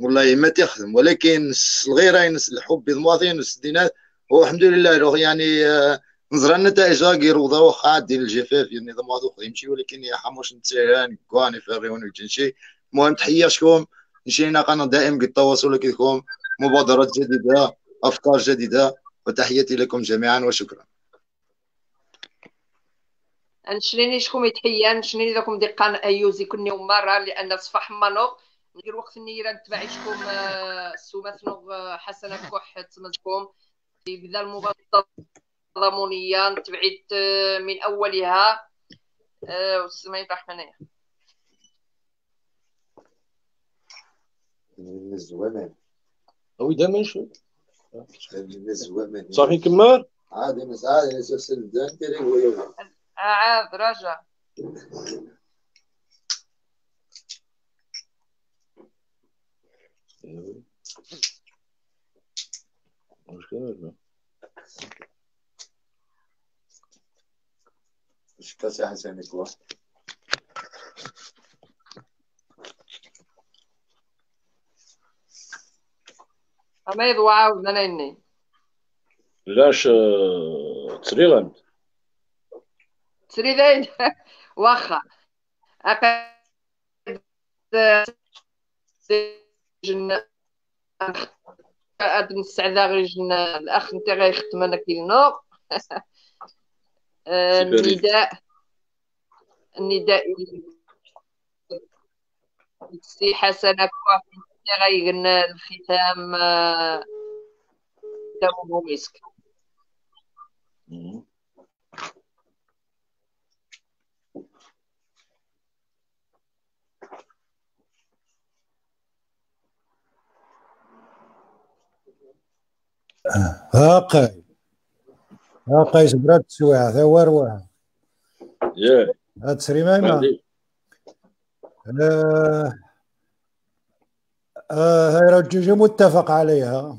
والله ما تخدم ولكن الغيره الحب المواطن السدينات والحمد لله يعني آه، نظرا النتائج. غير وضع واخا ديال الجفاف يعني نظام واحد يمشي. ولكن يا حموش نتسيران كواني فريون الجنشي المهم تحية شكون؟ نشينا قناه دائم التواصل كيكم مبادرات جديدة أفكار جديدة وتحياتي لكم جميعا وشكرا. نشريني شكون يتحيا نشريني لكم دقان ايوزي كني مرة لأن صفح مانو ندير وقت النيره نتبعي شكون آه، سومثنو آه، حسن كح تمزكم بذا المبادرة التضامنية تبعت آه، من أولها. آه، والسمعين الرحمنية الزوامان وي دائما شو الزوامان صافي كمار عادي بس عادي نسلسل الدان كري هو عاد رجع مشكلة مش كاسي حسين كوا أنا إني. لاش تسريغن تسري ذاين واخا. أقد جن اد نسعدا غير جنا الأخ نتا غيخدم أنا كيلنو النداء النداء. السي حسن غيقلنا الختام ختامه مسك هاقي هاقي سبرات سواع ذا وروع ياه. هاد سريمايمة آه آه هاي رجوجة متفق عليها.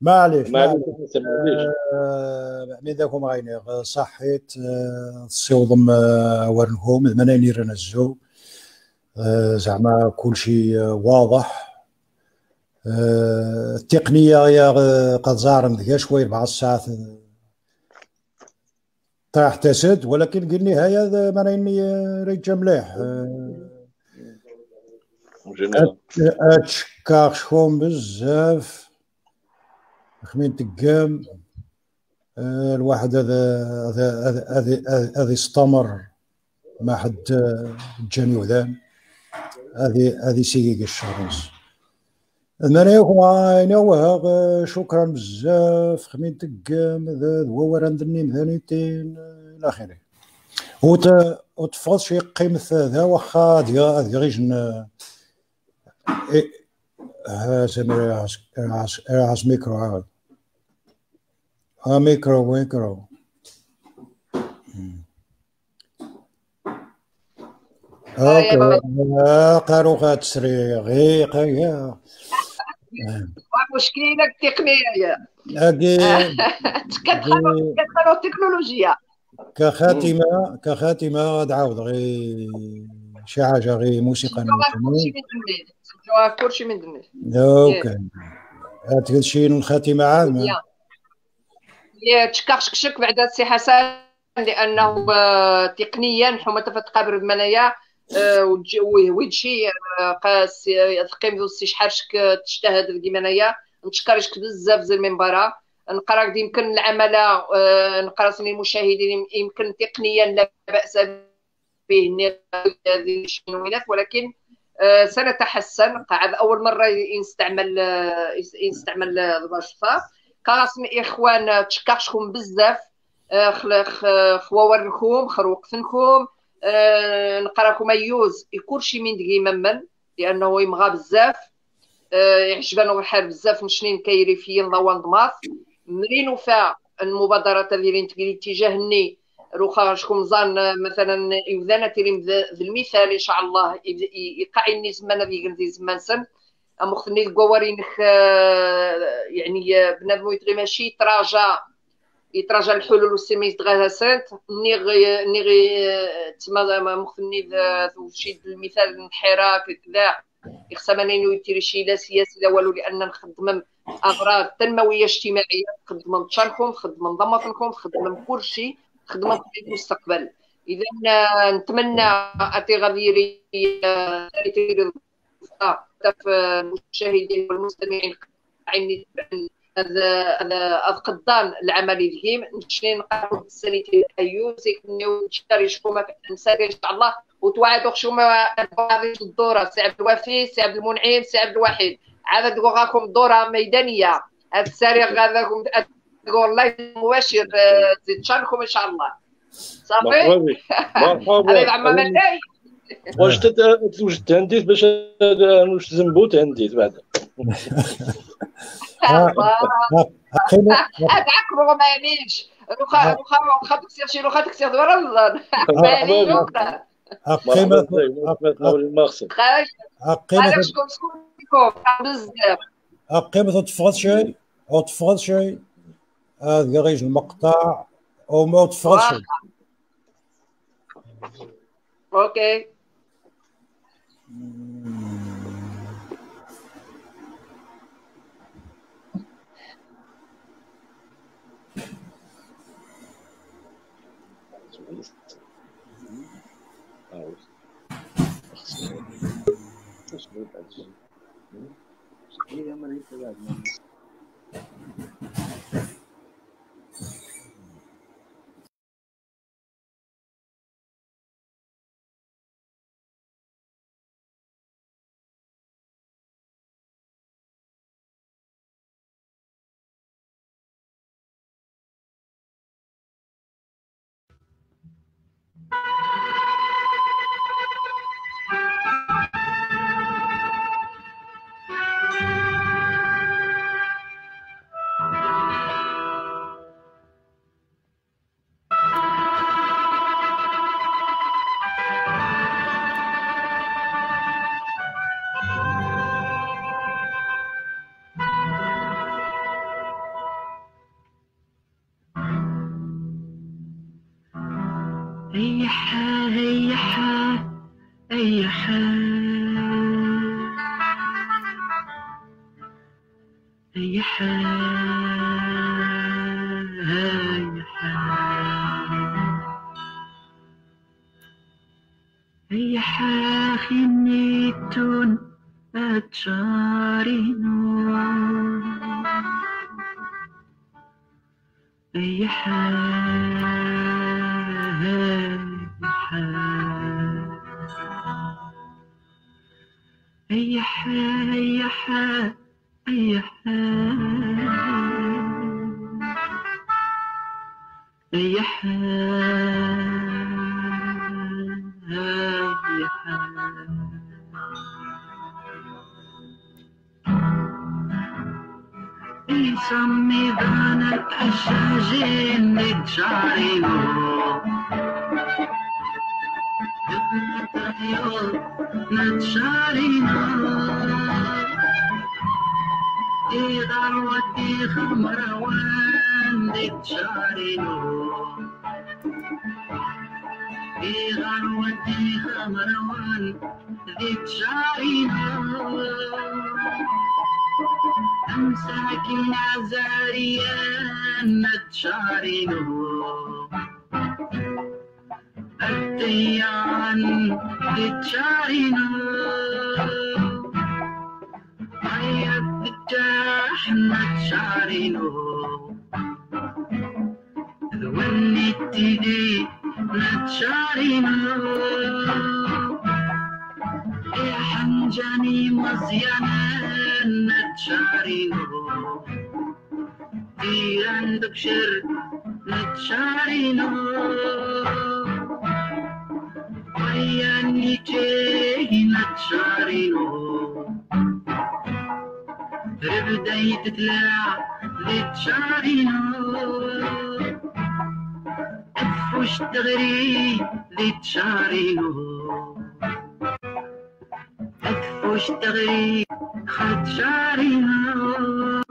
معليش معليش. آه غيني صحيت آه الصوضم آه ورنهم مناني رنزو آه زعما كل شيء واضح. التقنية يا قد زارن ذكا شوي ربع ساعات المقطع احتسد ولكن قال النهايه ذا ما راني رجع مليح. اتشكاك شكون بزاف خمين تقام الواحد هذا هذا هذا- هذا استمر ما حد جاني وذان هذه هذه سيقيق نريكم عيني وهاغ شكرا بزاف خمين تقام ذا النيم ثانيتين آه، إلى اخره وت وتفضل شي قيمة ذا واخا هادي غير إيه، ها سمير راس راس راس ميكرو عاود ها ميكرو ميكرو أوكي آه، قالوا غاد تسري غيق يا اكي كتدخلوا كتدخلوا التكنولوجيا كخاتمة كخاتمة غاد عاود غي شي حاجة غي موسيقى كلشي. من دنيا أوكي. هاد شي الخاتمة عامة. يا. يا تشكشكشك بعد السي حسن لأنه آه، تقنيا حما تقابل بمنايا ويدشي قاس ثقيم ذو السي شحال شك تجتهد في منايا. نتشكرك بزاف زي المنبرة. نقرأ قد يمكن العمالة آه، نقرأ المشاهدين يمكن تقنيا لا بأس به الشنوينات ولكن آه، سنتحسن. قاعد أول مرة يستعمل آه، يستعمل الباشفة كرسم إخوان تشكركم بزاف. آه، خل- خ- خواوركم خروقتنكم آه، نقراكم ايوز كلشي من دقي ممن لأنه يمغى بزاف. آه، يعجبنا الحال بزاف. نشنين كيري في لوان ضماط مرين وفا المبادرات اللي تجاهني روخا شكون زان آه، مثلا يوذانا تيري ذا المثال إن شاء الله يقعيني زمان ذي قلتي زمان سن. مخني القوارينخ يعني آه، بنادم يتغي ماشي تراجع يتراجع الحلول والسميز دغاها سنت نيغ نيغ تما مخني شي المثال الانحراف كذا. يخسمني يتيري شي لا سياسي لا والو لأن نخدم أغراض تنموية اجتماعية نخدم تشاركم نخدم نضمطكم نخدم كل نخدم في المستقبل. اذا نتمنى أتي غاديري في المشاهدين والمستمعين عيني هذا هذا القدام العملي ديم نشني نقارن السنتين ايوزيك نيو تشتري شكون نسالي إن شاء الله. وتوعدوا شوما هذه الدورة سي عبد الوفي سي عبد المنعم سي عبد الوحيد عاد راكم دورة ميدانية. هذا الساري غاداكم تقول لايف مباشر آه، تزيد شاركم ان شاء الله. صافي؟ مرحبا هذا عم ملاي واش واش تهنديت باش واش زنبوت هنديت بعد؟ قيمة ادعك ما مانيش روخا روخا روخا تكسير شي روخا تكسير دورا الله شكرا مرحبا قيمة قيمة هذاك شكون؟ شكون بزاف قيمة تفقد شيء أو تفقد شيء هذا غير المقطع أو ما تفقد شيء أوكي. أي الشاجين نتشارينو نتشارينو دي ضروتي خمروان نتشارينو دي ضروتي خمروان نتشارينو أمساكن عزاريا نتشارينو الديان نتشارينو عيب التاح نتشارينو ذوني تيدي نتشارينو يا حنجاني مزيانا نتشارينو وياني تيه نتشارينو ربداي تتلاع لتشارينو أفوش تغري لتشارينو أكفوش تغري خد شارينو